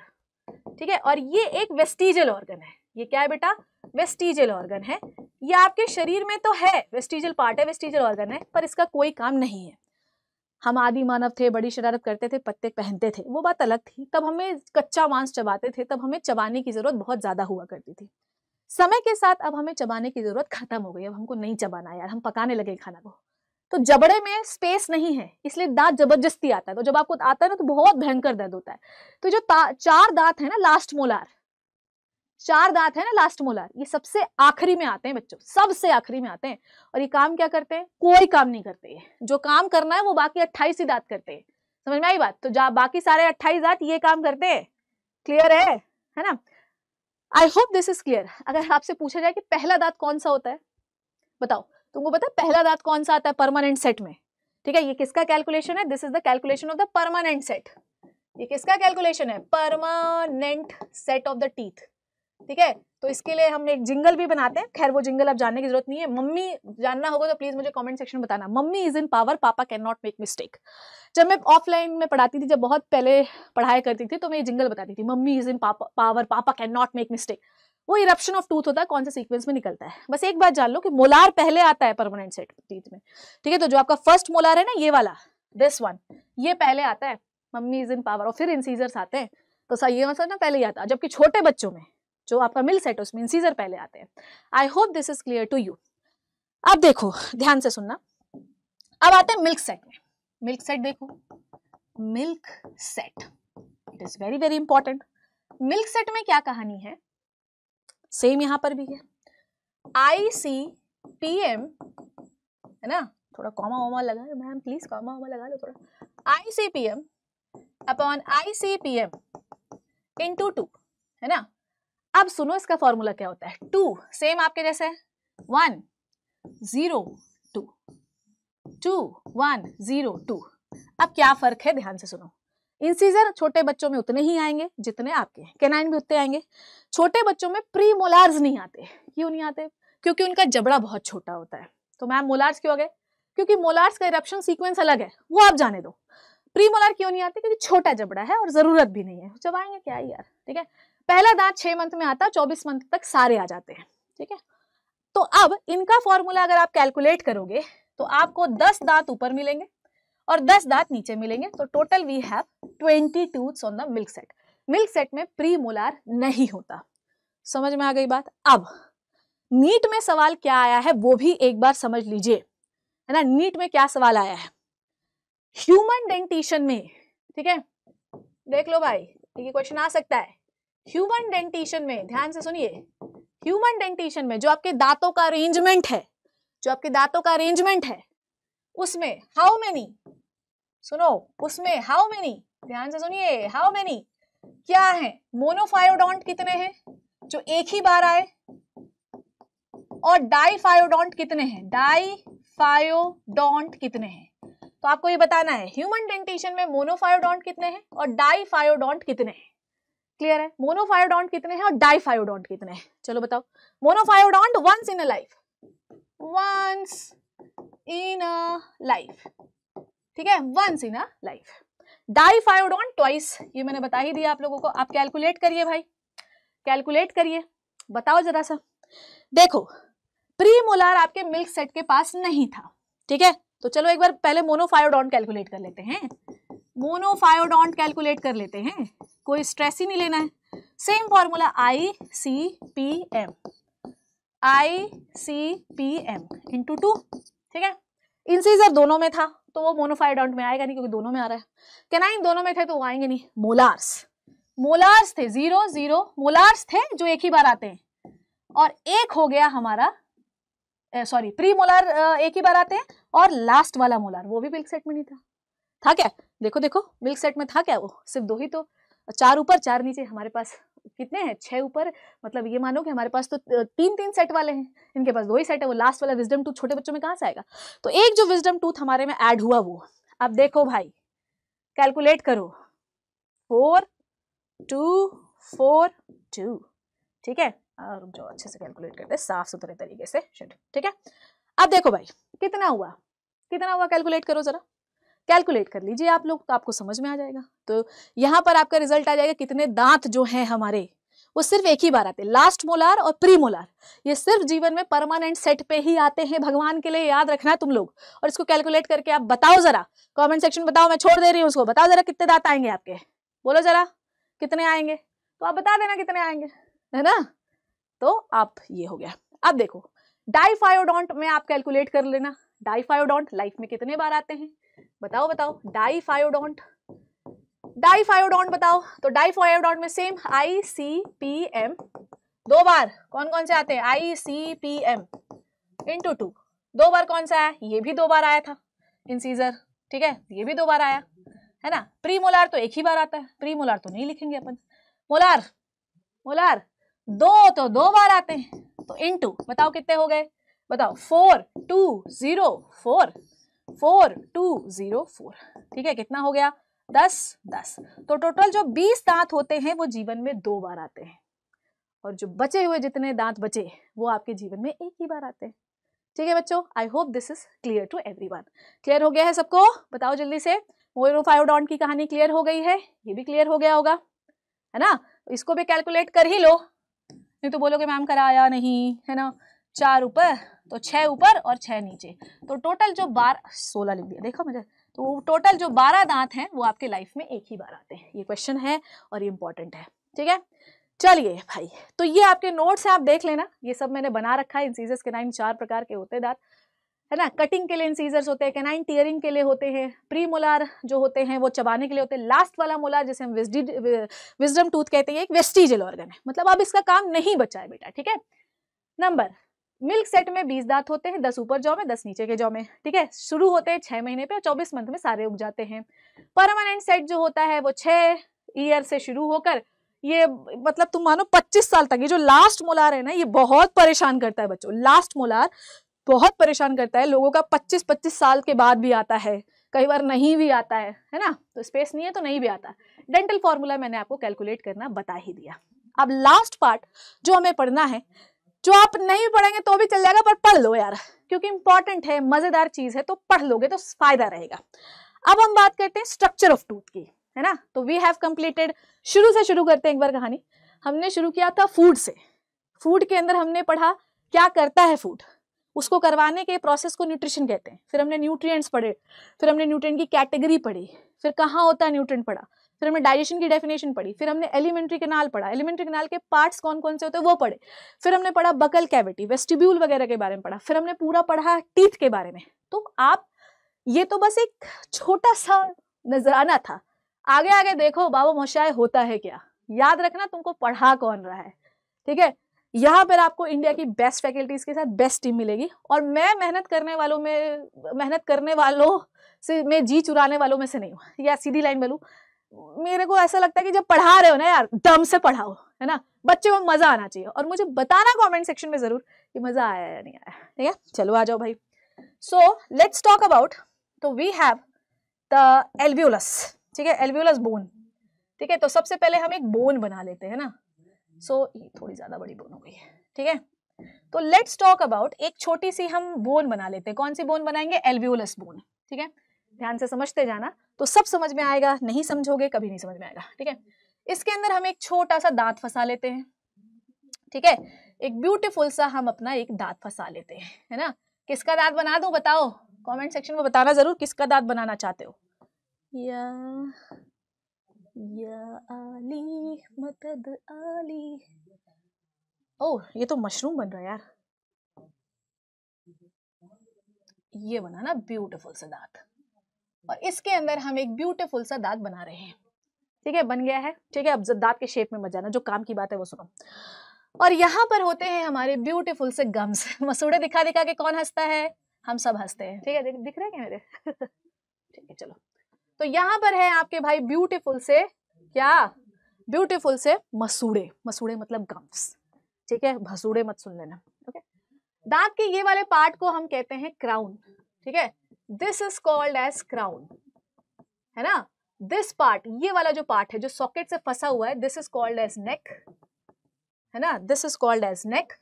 ठीक है? और ये एक वेस्टिजल ऑर्गन है। ये क्या है बेटा? वेस्टिजल ऑर्गन है। ये आपके शरीर में तो है वेस्टिजल पार्ट है वेस्टिजल ऑर्गन है, पर इसका कोई काम नहीं है। हम आदि मानव थे, बड़ी शरारत करते थे, पत्ते पहनते थे। वो बात अलग थी। तब हमें कच्चा मांस चबाते थे, तब हमें चबाने की ज़रूरत बहुत ज़्यादा हुआ करती थी। समय के साथ अब हमें चबाने की ज़रूरत खत्म हो गई। अब हमको नहीं चबाना यार, हम पकाने लगे खाना को। तो जबड़े में स्पेस नहीं है, इसलिए दांत ज़बरदस्ती आता है। तो जब आपको आता है ना तो बहुत भयंकर दर्द होता है। तो जो चार दांत है ना लास्ट मोलार चार दांत है ना लास्ट मोलार ये सबसे आखिरी में आते हैं बच्चों, सबसे आखिरी में आते हैं। और ये काम क्या करते हैं? कोई काम नहीं करते जो काम करना है वो बाकी अट्ठाईस ही दांत करते हैं। समझ में आई बात? तो जा बाकी सारे अट्ठाईस दांत ये काम करते हैं क्लियर है? है ना? I hope this is clear अगर आपसे पूछा जाए कि पहला दांत कौन सा होता है, बताओ। तुमको पता है पहला दांत कौन सा आता है परमानेंट सेट में? ठीक है, ये किसका कैलकुलेशन है? This is the calculation of the permanent set ये किसका कैलकुलेशन है? Permanent set of the teeth ठीक है? तो इसके लिए हम एक जिंगल भी बनाते हैं। खैर, वो जिंगल अब जानने की ज़रूरत नहीं है। मम्मी, जानना होगा तो प्लीज़ मुझे कमेंट सेक्शन में बताना। Mummy is in power papa can not make mistake जब मैं ऑफलाइन में पढ़ाती थी, जब बहुत पहले पढ़ाई करती थी तो मैं ये जिंगल बताती थी। Mummy is in power papa can not make mistake वो इरप्शन ऑफ़ टूथ होता है, कौन से सीक्वेंस में निकलता है। बस एक बात जान लो कि मोलार पहले आता है परमानेंट सेट टीथ में। ठीक है? तो जो आपका फ़र्स्ट मोलार है ना, ये वाला दिस वन ये पहले आता है। मम्मी इज़ इन पावर और फिर इंसीजर्स आते हैं। तो सही ये मतलब ना पहले ही आता है जबकि छोटे बच्चों में। जो आपका मिल सेट उसमें इंसीजर पहले आते हैं। I hope this is clear to you अब देखो, ध्यान से सुनना। अब आते हैं मिल्क सेट में। मिल्क सेट देखो। Milk set it is very very important milk set में क्या कहानी है? सेम यहाँ पर भी है। आई सी पी एम है ना? थोड़ा कॉमा वॉमा लगा मैम प्लीज़ कॉमा वॉमा लगा लो थोड़ा। I C P M upon I C P M into two है ना? अब सुनो इसका फॉर्मूला क्या होता है। टू सेम आपके जैसे one zero two two one zero two अब क्या फ़र्क है? ध्यान से सुनो। इंसीजर छोटे बच्चों में उतने ही आएँगे जितने आपके केनाइन भी उतने आएँगे। छोटे बच्चों में प्री मोलार्स नहीं आते। क्यों नहीं आते? क्योंकि उनका जबड़ा बहुत छोटा होता है। तो मैम मोलार्स क्यों आ गए? क्योंकि मोलार्स का इरप्शन सीक्वेंस अलग है। वो आप जाने दो। प्री मोलार क्यों नहीं आते? क्योंकि छोटा जबड़ा है और ज़रूरत भी नहीं है। जब आएँगे, क्या यार? ठीक है? पहला दांत छह मंथ में आता, चौबीस मंथ तक सारे आ जाते हैं, ठीक है? तो अब इनका फॉर्मूला अगर आप कैलकुलेट करोगे तो आपको दस दांत ऊपर मिलेंगे और दस दांत नीचे मिलेंगे तो total we have twenty tooths on the milk set milk set में प्री मोलार नहीं होता। समझ में आ गई बात? अब, नीट में सवाल क्या आया है, वो भी एक बार समझ लीजिए। है ना? नीट में क्या सवाल आया है? ह्यूमन डेंटिशन में, ठीक है? देख लो भाई, ये क्वेश्चन आ सकता है। ह्यूमन डेंटिशन में, ध्यान से सुनिए। ह्यूमन डेंटिशन में, जो आपके दांतों का अरेंजमेंट है, जो आपके दांतों का अरेंजमेंट है, उसमें हाउ मेनी सुनो, उसमें हाउ मेनी ध्यान से सुनिए हाउ मेनी क्या है? मोनोफायोडोंट कितने हैं? जो एक ही बार आए। और डाईफायोडोंट कितने हैं? डाईफायोडोंट कितने हैं? तो आपको ये बताना है ह्यूमन डेंटिशन में मोनोफायोडोंट कितने हैं? और डाईफायोडोंट कितने हैं? क्लियर है? मोनोफायोडोंट कितने हैं और डाईफायोडोंट कितने हैं? चलो बताओ। Monophyodont once in a life once in a life ठीक है? Once in a life diphyodont twice ये मैंने बता ही दिया आप लोगों को। आप कैलकुलेट करिए भाई। कैलकुलेट करिए। बताओ जरा सा। देखो प्री मोलार आपके मिल्क सेट के पास नहीं था। ठीक है? तो चलो एक बार पहले मोनोफायोडोंट कैलकुलेट कर लेते हैं। मोनोफायोडोंट कैलकुलेट कर लेते हैं। कोई स्ट्रेस ही नहीं लेना है। Same formula I C P M I C P M into two ठीक है? इंसीजर दोनों में था तो वो मोनोफायोडोंट में आएगा नहीं, क्योंकि दोनों में आ रहा है। कैनाइन दोनों में थे तो वो आएँगे नहीं। मोलार्स मोलार्स थे ज़ीरो ज़ीरो मोलार्स थे, जो एक ही बार आते हैं। और एक हो गया हमारा सॉरी प्री मोलार एक ही बार आते हैं, और लास्ट वाला मोलार वो भी मिल्क सेट में नहीं था। था क्या? देखो देखो मिल्क सेट में था क्या वो? सिर्फ़ दो ही तो। चार ऊपर, चार नीचे हमारे पास कितने हैं? छह ऊपर। मतलब ये मानो कि हमारे पास तो तीन तीन सेट वाले हैं। इनके पास दो ही सेट है। वो लास्ट वाला विजडम टूथ छोटे बच्चों में कहाँ से आएगा? तो एक जो विजडम टूथ हमारे में ऐड हुआ वो। अब देखो भाई कैलकुलेट करो। फोर टू फोर टू ठीक है? रुक जाओ अच्छे से कैलकुलेट करते हैं, साफ़ सुथरे तरीके से। ठीक है? अब देखो भाई, कितना हुआ? कितना हुआ कैलकुलेट करो जरा। कैलकुलेट कर लीजिए आप लोग तो आपको समझ में आ जाएगा। तो यहाँ पर आपका रिज़ल्ट आ जाएगा कितने दांत जो हैं हमारे, वो सिर्फ़ एक ही बार आते हैं, लास्ट मोलार और प्री मोलार ये सिर्फ़ जीवन में परमानेंट सेट पे ही आते हैं, भगवान के लिए याद रखना तुम लोग। और इसको कैलकुलेट करके आप बताओ जरा, कमेंट सेक्शन बताओ, मैं छोड़ दे रही हूँ उसको, बताओ जरा कितने दांत आएँगे आपके। बोलो जरा, कितने आएँगे? तो आप बता देना कितने आएँगे, है ना? तो आप ये हो गया। अब देखो डाईफायोडोंट में आप कैलकुलेट कर लेना। डाईफायोडोंट लाइफ में कितने बार आते हैं? बताओ बताओ। डाईफायोडोंट डाईफायोडोंट बताओ। तो डाईफायोडोंट में same I C P M दो बार कौन कौन से आते हैं? I C P M into two दो बार कौन सा आया? ये भी दो बार आया था। इन सीजर ठीक है? ये भी दो बार आया। है ना? प्री मोलार तो एक ही बार आता है। प्री मोलार तो नहीं लिखेंगे अपन। मोलार मोलार दो तो दो बार आते हैं। तो इन टू बताओ कितने हो गए? बताओ। Four two zero four four two zero four. ठीक है, कितना हो गया? दस दस। तो टोटल जो बीस दांत होते हैं, वो जीवन में दो बार आते हैं। और जो बचे हुए जितने दांत बचे, वो आपके जीवन में एक ही बार आते हैं। ठीक है बच्चों I hope this is clear to every clear हो गया है सबको? बताओ जल्दी से। मोरोफायोडॉन की कहानी क्लियर हो गई है? ये भी क्लियर हो गया होगा। है ना? इसको भी कैलकुलेट कर ही लो। नहीं तो बोलोगे, मैम, कराया नहीं। है ना? चार ऊपर तो छह ऊपर और छह नीचे। तो टोटल जो बार, सोलह लिख दिया, देखो मुझे। तो टोटल जो बारह दांत हैं, वो आपके लाइफ में एक ही बार आते हैं। ये क्वेश्चन है और ये इंपॉर्टेंट है, ठीक है? चलिए भाई तो ये आपके नोट्स है, आप देख लेना। ये सब मैंने बना रखा है इंसीजर्स के नाइन चार प्रकार के होते दांत। है ना? कटिंग के लिए इंसीजर्स होते हैं कैनाइन टीयरिंग के लिए होते हैं प्री मोलार जो होते हैं, वो चबाने के लिए होते हैं। लास्ट वाला मोलार जिसे हम विजडम टूथ कहते हैं एक वेस्टिजल ऑर्गन है। मतलब अब इसका काम नहीं बचा है बेटा, ठीक है? नंबर मिल्क सेट में बीस दांत होते हैं, दस ऊपर जौ में, दस नीचे के जौ में, ठीक है? शुरू होते हैं छह महीने पे और चौबीस मंथ में सारे उग जाते हैं। परमानेंट सेट जो होता है वो छह ईयर से शुरू होकर ये मतलब तुम मानो 25 साल तक, ये जो लास्ट मोलार है ना, ये बहुत परेशान करता है बच्चों। लास्ट मोलार बहुत परेशान करता है, लोगों का 25-25 साल के बाद भी आता है, कई बार नहीं भी आता है है ना? तो स्पेस नहीं है तो नहीं भी आता। डेंटल फॉर्मूला मैंने आपको कैलकुलेट करना बता ही दिया। अब लास्ट पार्ट जो हमें पढ़ना है जो आप नहीं पढ़ेंगे तो भी चल जाएगा, पर पढ़ लो यार। क्योंकि इंपॉर्टेंट है, मज़ेदार चीज़ है तो पढ़ लोगे तो फ़ायदा रहेगा। अब हम बात करते हैं स्ट्रक्चर ऑफ़ टूथ की, है ना? तो वी हैव कंप्लीटेड शुरू से शुरू करते हैं एक बार कहानी। हमने शुरू किया था फ़ूड से। फ़ूड के अंदर हमने पढ़ा, क्या करता है फ़ूड उसको करवाने के प्रोसेस को न्यूट्रिशन कहते हैं। फिर हमने न्यूट्रिएंट्स पढ़े, फिर हमने न्यूट्रिएंट की कैटेगरी पढ़ी, फिर कहाँ होता है न्यूट्रिएंट पढ़ा? फिर हमने डाइजेशन की डेफिनेशन पढ़ी, फिर हमने एलिमेंट्री कैनाल पढ़ा एलिमेंट्री कैनाल के पार्ट्स कौन कौन से होते हैं वो पढ़े। फिर हमने पढ़ा बकल कैविटी वेस्टिब्यूल वगैरह के बारे में पढ़ा, फिर हमने पूरा पढ़ा टीथ के बारे में। तो आप, ये तो बस एक छोटा सा नजराना था। आगे आगे देखो, बाबा मोशाय होता है क्या? याद रखना तुमको पढ़ा कौन रहा है, ठीक है? यहाँ पर आपको इंडिया की बेस्ट फैकल्टीज के साथ बेस्ट टीम मिलेगी और मैं मेहनत करने वालों में, मेहनत करने वालों से, मैं जी चुराने वालों में से नहीं हूँ। या सीधी लाइन बोलूँ मेरे को ऐसा लगता है कि जब पढ़ा रहे हो ना यार दम से पढ़ाओ है ना? बच्चे को मज़ा आना चाहिए। और मुझे बताना कमेंट सेक्शन में ज़रूर कि मज़ा आया या नहीं आया ठीक है? चलो आ जाओ भाई। सो लेट्स टॉक अबाउट तो वी हैव द एल्व्यूलस ठीक है? एल्व्यूलस बोन ठीक है? तो सबसे पहले हम एक बोन बना लेते हैं ना। सो so, ये थोड़ी ज़्यादा बड़ी बोन हो गई है ठीक है? तो लेट्स टॉक अबाउट एक छोटी सी हम बोन बना लेते हैं। कौन सी बोन बनाएँगे? एल्व्यूलस बोन ठीक है? ध्यान से समझते जाना तो सब समझ में आएगा नहीं समझोगे कभी नहीं समझ में आएगा ठीक है? इसके अंदर हम एक छोटा सा दांत फंसा लेते हैं ठीक है? एक ब्यूटीफुल सा हम अपना एक दांत फंसा लेते हैं है ना? किसका दांत बना दो बताओ? कमेंट सेक्शन में बताना ज़रूर किसका दांत बनाना चाहते हो। या या आली मदद आली। ओह ये तो मशरूम बन रहा है यार। ये बनाना ब्यूटीफुल सा दांत। और इसके अंदर हम एक ब्यूटीफुल सा दांत बना रहे हैं। ठीक है बन गया है। ठीक है अब दांत के शेप में मत जाना जो काम की बात है वो सुनो। और यहाँ पर होते हैं हमारे ब्यूटीफुल से गम्स मसूड़े दिखा दिखा के कौन हंसता है? हम सब हँसते हैं। ठीक है दिख, रहे हैं मेरे? ठीक है चलो। तो यहाँ पर है आपके भाई ब्यूटीफुल से क्या? ब्यूटीफुल से मसूड़े। मसूड़े मतलब गम्स ठीक है भसूड़े मत सुन लेना। ओके? दांत के ये वाले पार्ट को हम कहते हैं क्राउन ठीक है? This is called as crown है ना? दिस पार्ट ये वाला जो पार्ट है, जो सॉकेट से फंसा हुआ है this is called as neck है ना? This is called as neck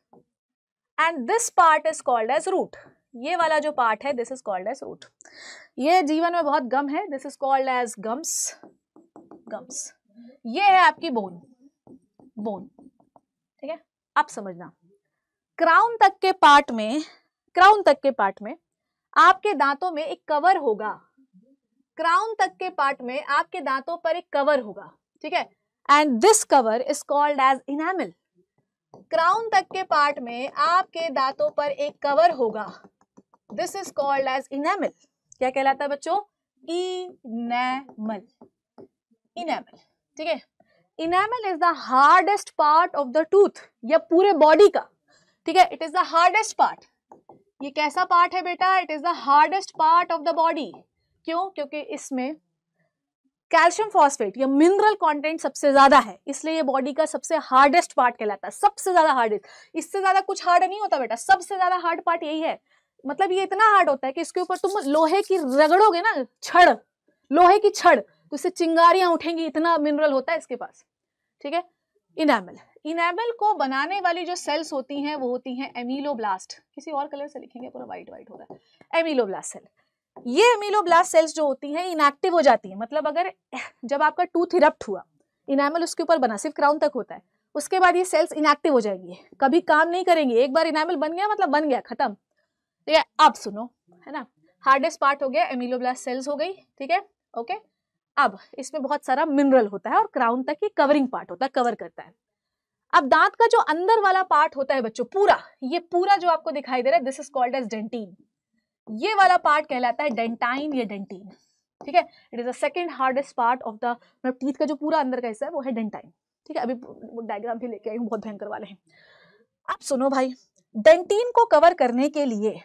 and this part is called as root ये वाला जो पार्ट है this is called as root ये जीवन में बहुत गम है this is called as gums gums ये है आपकी बोन बोन ठीक है? आप समझना. क्राउन तक के पार्ट में क्राउन तक के पार्ट में आपके दांतों में एक कवर होगा। क्राउन तक के पार्ट में आपके दांतों पर एक कवर होगा, ठीक है? And this cover is called as enamel crown तक के पार्ट में आपके दांतों पर एक कवर होगा। This is called as enamel क्या कहलाता है बच्चों? इनेमल इनेमल ठीक है? Enamel is the hardest part of the tooth या पूरे बॉडी का, ठीक है? It is the hardest part ये कैसा पार्ट है बेटा? It is the hardest part of the body क्यों? क्योंकि इसमें कैल्शियम फॉस्फेट या मिनरल कंटेंट सबसे ज़्यादा है। इसलिए ये बॉडी का सबसे हार्डेस्ट पार्ट कहलाता है। सबसे ज़्यादा हार्डेस्ट इससे ज़्यादा कुछ हार्ड नहीं होता बेटा। सबसे ज़्यादा हार्ड पार्ट यही है। मतलब ये इतना हार्ड होता है कि इसके ऊपर तुम लोहे की रगड़ोगे ना, छड़। लोहे की छड़। तो इससे चिंगारियाँ उठेंगी, इतना मिनरल होता है इसके पास। ठीक है? इनामल इनेबल को बनाने वाली जो सेल्स होती हैं, वो होती हैं एमिलोब्लास्ट किसी और कलर से लिखेंगे, पूरा वाइट वाइट हो रहा है। एमिलोब्लास्ट सेल ये एमिलोब्लास्ट सेल्स जो होती हैं इनएक्टिव हो जाती हैं। मतलब अगर, जब आपका टूथ इरप्ट हुआ इनेमल उसके ऊपर बना, सिर्फ़ क्राउन तक होता है, उसके बाद ये सेल्स इनएक्टिव हो जाएँगी। कभी काम नहीं करेंगी। एक बार इनेमल बन गया मतलब बन गया, खत्म। ठीक है अब सुनो, है ना? हार्डेस्ट पार्ट हो गया एमिलोब्लास्ट सेल्स हो गई, ठीक है? ओके अब इसमें बहुत सारा मिनरल होता है और क्राउन तक ही कवरिंग पार्ट होता है कवर करता है। अब दांत का जो अंदर वाला पार्ट होता है बच्चों, पूरा, ये पूरा जो आपको दिखाई दे रहा है this is called as dentine ये वाला पार्ट कहलाता है डेंटाइन या डेंटीन ठीक है? It is the second hardest part of the मतलब टीथ का जो पूरा अंदर का हिस्सा है, वो है डेंटाइन ठीक है? अभी डायग्राम भी लेके आई हूँ, बहुत भयंकर वाले हैं। अब सुनो भाई डेंटीन को कवर करने के लिए,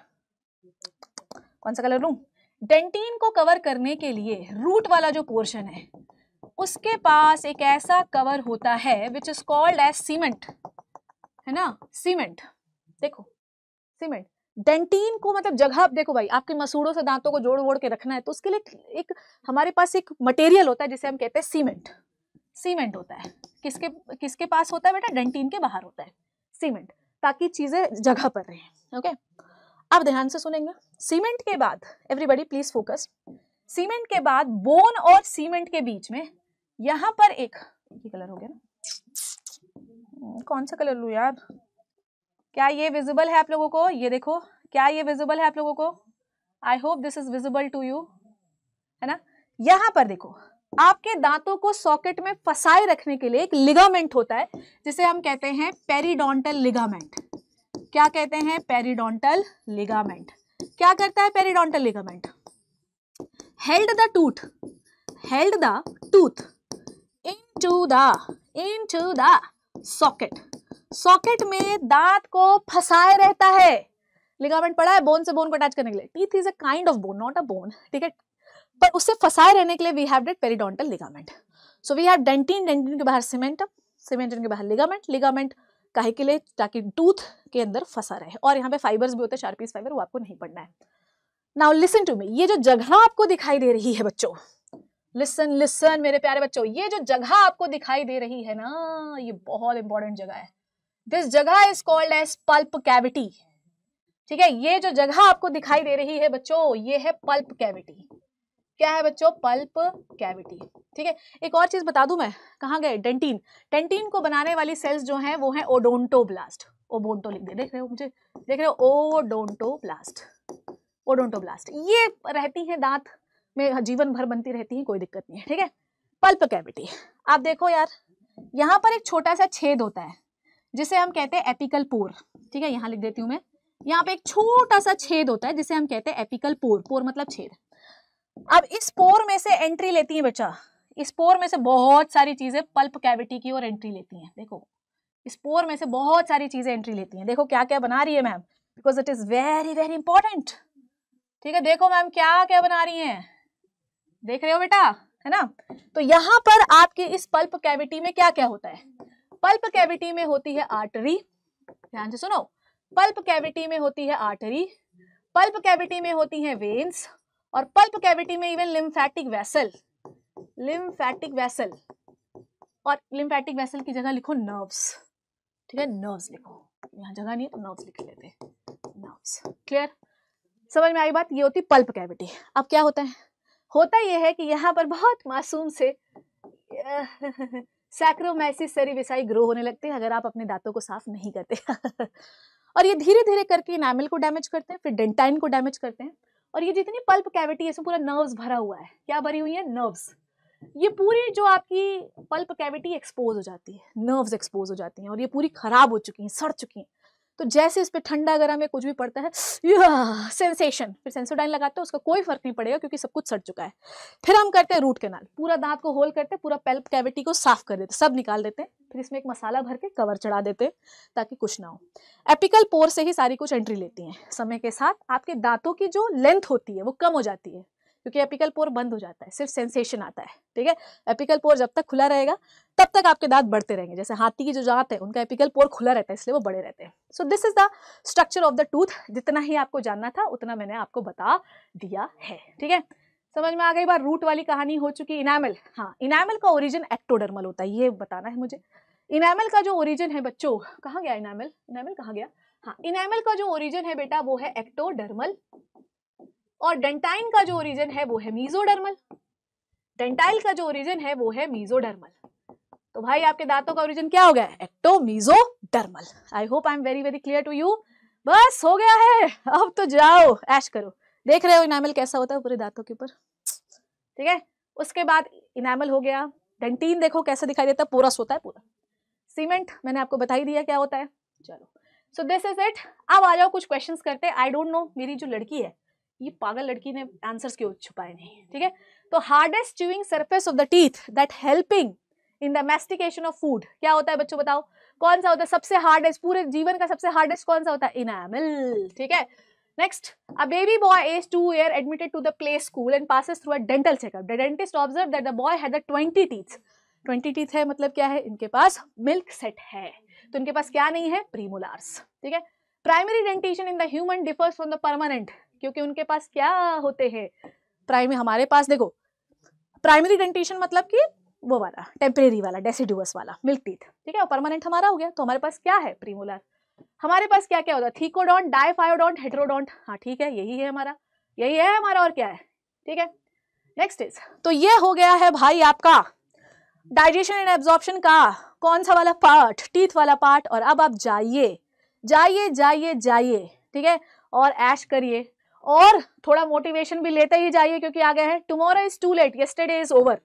कौन सा कलर लू? डेंटीन को कवर करने के लिए रूट वाला जो पोर्शन है उसके पास एक ऐसा कवर होता है which is called as cement है ना? सीमेंट देखो सीमेंट डेंटीन को मतलब जगह आप देखो भाई, आपके मसूड़ों से दांतों को जोड़ वोड़ के रखना है तो उसके लिए एक, हमारे पास एक मटेरियल होता है, जिसे हम कहते हैं सीमेंट सीमेंट होता है. किसके किसके पास होता है बेटा? डेंटीन के बाहर होता है. सीमेंट ताकि चीज़ें जगह पर रहें. ओके अब ध्यान से सुनेंगे. सीमेंट के बाद एवरीबडी प्लीज़ फोकस सीमेंट के बाद बोन और सीमेंट के बीच में यहाँ पर एक ये कलर हो गया ना। हम्म, कौन सा कलर लू यार? क्या ये विजिबल है आप लोगों को? ये देखो क्या ये विजिबल है आप लोगों को? I hope this is visible to you है ना? यहाँ पर देखो आपके दांतों को सॉकेट में फसाए रखने के लिए एक लिगामेंट होता है जिसे हम कहते हैं पेरिडोंटल लिगामेंट क्या कहते हैं पेरिडोंटल लिगामेंट क्या करता है periodontal ligament held the tooth held the tooth into the into the socket. Socket socket में दांत को फंसाए रहता है। लिगामेंट पड़ा है बोन से बोन को अटैच करने के लिए। Teeth is a kind of bone not a bone ठीक है? पर उससे फंसाए रहने के लिए we have that periodontal ligament so we have dentin dentin के बाहर सीमेंटम सीमेंटन के बाहर लिगामेंट लिगामेंट काहे के लिए? ताकि टूथ के अंदर फंसा रहे। और यहाँ पे फाइबर्स भी होते हैं शार्पीस फाइबर वो आपको नहीं पढ़ना है। नाउ लिसन टू मी ये जो जगह आपको दिखाई दे रही है बच्चों लिसन लिसन मेरे प्यारे बच्चों, ये जो जगह आपको दिखाई दे रही है ना, ये बहुत इंपॉर्टेंट जगह है। दिस जगह is called as pulp cavity ठीक है, ये जो जगह आपको दिखाई दे रही है बच्चों, ये है पल्प कैविटी क्या है बच्चों? पल्प कैविटी ठीक है, एक और चीज़ बता दूँ मैं, कहाँ गए? डेंटीन। डेंटीन को बनाने वाली सेल्स जो हैं, वो हैं ओडोंटोब्लास्ट ओबोंटो लिख दे, देख रहे हो मुझे? देख रहे हो? ओडोंटोब्लास्ट ओडोंटोब्लास्ट ये रहती हैं दांत। में जीवन भर बनती रहती है, कोई दिक्कत नहीं है, ठीक है? Pulp cavity. आप देखो यार, यहाँ पर एक छोटा सा छेद होता है, जिसे हम कहते हैं एपिकल पोर, ठीक है? यहाँ लिख देती हूँ मैं। यहाँ पे एक छोटा सा छेद होता है, जिसे हम कहते हैं एपिकल पोर पोर मतलब छेद। अब इस पोर में से एंट्री लेती है बच्चा, इस पोर में से बहुत सारी चीज़ें पल्प कैविटी की ओर एंट्री लेती हैं, देखो। इस पोर में से बहुत सारी चीज़ें एंट्री लेती हैं। देखो क्या क्या बना रही है ma'am because it is very very important ठीक है? देखो मैम क्या क्या बना रही हैं। देख रहे हो बेटा? है ना? तो यहाँ पर आपके इस पल्प कैविटी में क्या क्या होता है? पल्प कैविटी में होती है आर्टरी। ध्यान से सुनो। पल्प कैविटी में होती है आर्टरी। पल्प कैविटी में होती है वेन्स। और पल्प कैविटी में even lymphatic vessel lymphatic vessel और लिम्फेटिक वेसल की जगह लिखो नर्व्स ठीक है? नर्व्स लिखो। यहाँ जगह नहीं तो नर्व्स लिख लेते नर्व्स क्लियर समझ में आई बात? ये होती पल्प कैविटी। अब क्या होता है? होता यह है कि यहाँ पर बहुत मासूम से, सैक्रोमैसिस सेरिविसाई ग्रो होने लगते हैं अगर आप अपने दांतों को साफ़ नहीं करते। और ये धीरे धीरे करके इनामिल को डैमेज करते हैं, फिर डेंटाइन को डैमेज करते हैं और ये जितनी पल्प कैविटी है, इसमें पूरा नर्व्स भरा हुआ है। क्या भरी हुई है? नर्व्स ये पूरी जो आपकी पल्प कैविटी एक्सपोज हो जाती है नर्व्स एक्सपोज हो जाती हैं और ये पूरी खराब हो चुकी हैं, सड़ चुकी हैं। तो जैसे इस पर ठंडा गर्म या कुछ भी पड़ता है सेंसेशन फिर सेंसोडाइन लगाते हैं, उसका कोई फ़र्क नहीं पड़ेगा क्योंकि सब कुछ सड़ चुका है। फिर हम करते हैं रूट कैनाल पूरा दांत को होल करते हैं, पूरा पेल्प कैविटी को साफ़ कर देते सब निकाल देते हैं, फिर इसमें एक मसाला भर के कवर चढ़ा देते हैं, ताकि कुछ ना हो। एपिकल पोर से ही सारी कुछ एंट्री लेती हैं, समय के साथ आपके दांतों की जो लेंथ होती है, वो कम हो जाती है। क्योंकि एपिकल पोर बंद हो जाता है, सिर्फ़ सेंसेशन आता है, ठीक है? एपिकल पोर जब तक खुला रहेगा, तब तक आपके दांत बढ़ते रहेंगे। जैसे हाथी की जो दांत है, उनका एपिकल पोर खुला रहता है, इसलिए वो बड़े रहते हैं। So this is the structure of the tooth जितना ही आपको जानना था, उतना मैंने आपको बता दिया है, ठीक है? समझ में आ गई बार रूट वाली कहानी हो चुकी इनामल हाँ इनामल का ओरिजिन एक्टोडर्मल होता है, ये बताना है मुझे। इनामल का जो ओरिजिन है, बच्चों, कहाँ गया इनामल इनामल कहाँ गया? हाँ इनामल का जो ओरिजिन है बेटा, वो है एक्टोडर्मल और डेंटाइन का जो ओरिजिन है, वो है मीजोडर्मल डेंटाइल का जो ओरिजिन है, वो है मीजोडर्मल तो भाई, आपके दांतों का ओरिजिन क्या हो गया? Ectomesodermal I hope I am very very clear to you बस, हो गया है. अब तो जाओ, ऐश करो. देख रहे हो इनामल कैसा होता है पूरे दांतों के ऊपर? ठीक है? उसके बाद इनामल हो गया. डेंटीन देखो कैसा दिखाई देता है. पूरा सोता है, पूरा. सीमेंट मैंने आपको बता ही दिया क्या होता है. चलो. सो दिस इज़ इट अब आ जाओ, कुछ क्वेश्चंस करते. आई डोंट नो मेरी जो लड़की है ये पागल लड़की ने आंसर्स क्यों छुपाए नहीं ठीक है? तो hardest chewing surface of the teeth that helping in the mastication of food क्या होता है बच्चों बताओ? कौन सा होता है सबसे हार्डेस्ट पूरे जीवन का सबसे हार्डेस्ट कौन सा होता है? इनामल ठीक है? Next a baby boy age two year admitted to the play school and passes through a dental checkup the dentist observe that the boy had the 20 teeth 20 teeth है मतलब क्या है? इनके पास मिल्क सेट है। तो इनके पास क्या नहीं है? प्रीमोलार्स ठीक है? Primary dentition in the human differs from the permanent क्योंकि उनके पास क्या होते हैं? प्राइमरी हमारे पास देखो प्राइमरी डेंटेशन मतलब कि वो वाला टेम्परेरी वाला डेसिडुअस वाला मिल्क टीथ ठीक है? और परमानेंट हमारा हो गया तो हमारे पास क्या है? प्रीमोलर हमारे पास क्या क्या होता है? थीकोडोंट डाइफायोडोंट हेट्रोडोंट हाँ ठीक है, यही है हमारा, यही है हमारा और क्या है, ठीक है? नेक्स्ट इज़ तो ये हो गया है भाई आपका डाइजेशन एंड एब्जॉर्प्शन का कौन सा वाला पार्ट टीथ वाला पार्ट और अब आप जाइए जाइए जाइए जाइए, ठीक है? और ऐश करिए और थोड़ा मोटिवेशन भी लेते ही जाइए क्योंकि आ गए हैं tomorrow is too late yesterday is over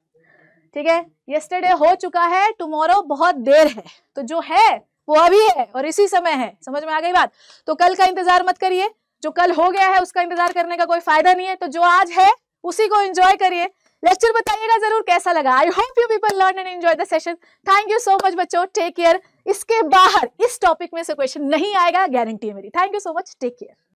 ठीक है? येस्टरडे हो चुका है टुमारो बहुत देर है। तो जो है, वो अभी है और इसी समय है। समझ में आ गई बात? तो कल का इंतज़ार मत करिए। जो कल हो गया है, उसका इंतज़ार करने का कोई फ़ायदा नहीं है। तो जो आज है, उसी को एंजॉय करिए। लेक्चर बताइएगा ज़रूर कैसा लगा। I hope you people learn and enjoy the session thank you so much बच्चों। टेक केयर इसके बाहर, इस टॉपिक में से क्वेश्चन नहीं आएगा गारंटी है मेरी। Thank you so much take care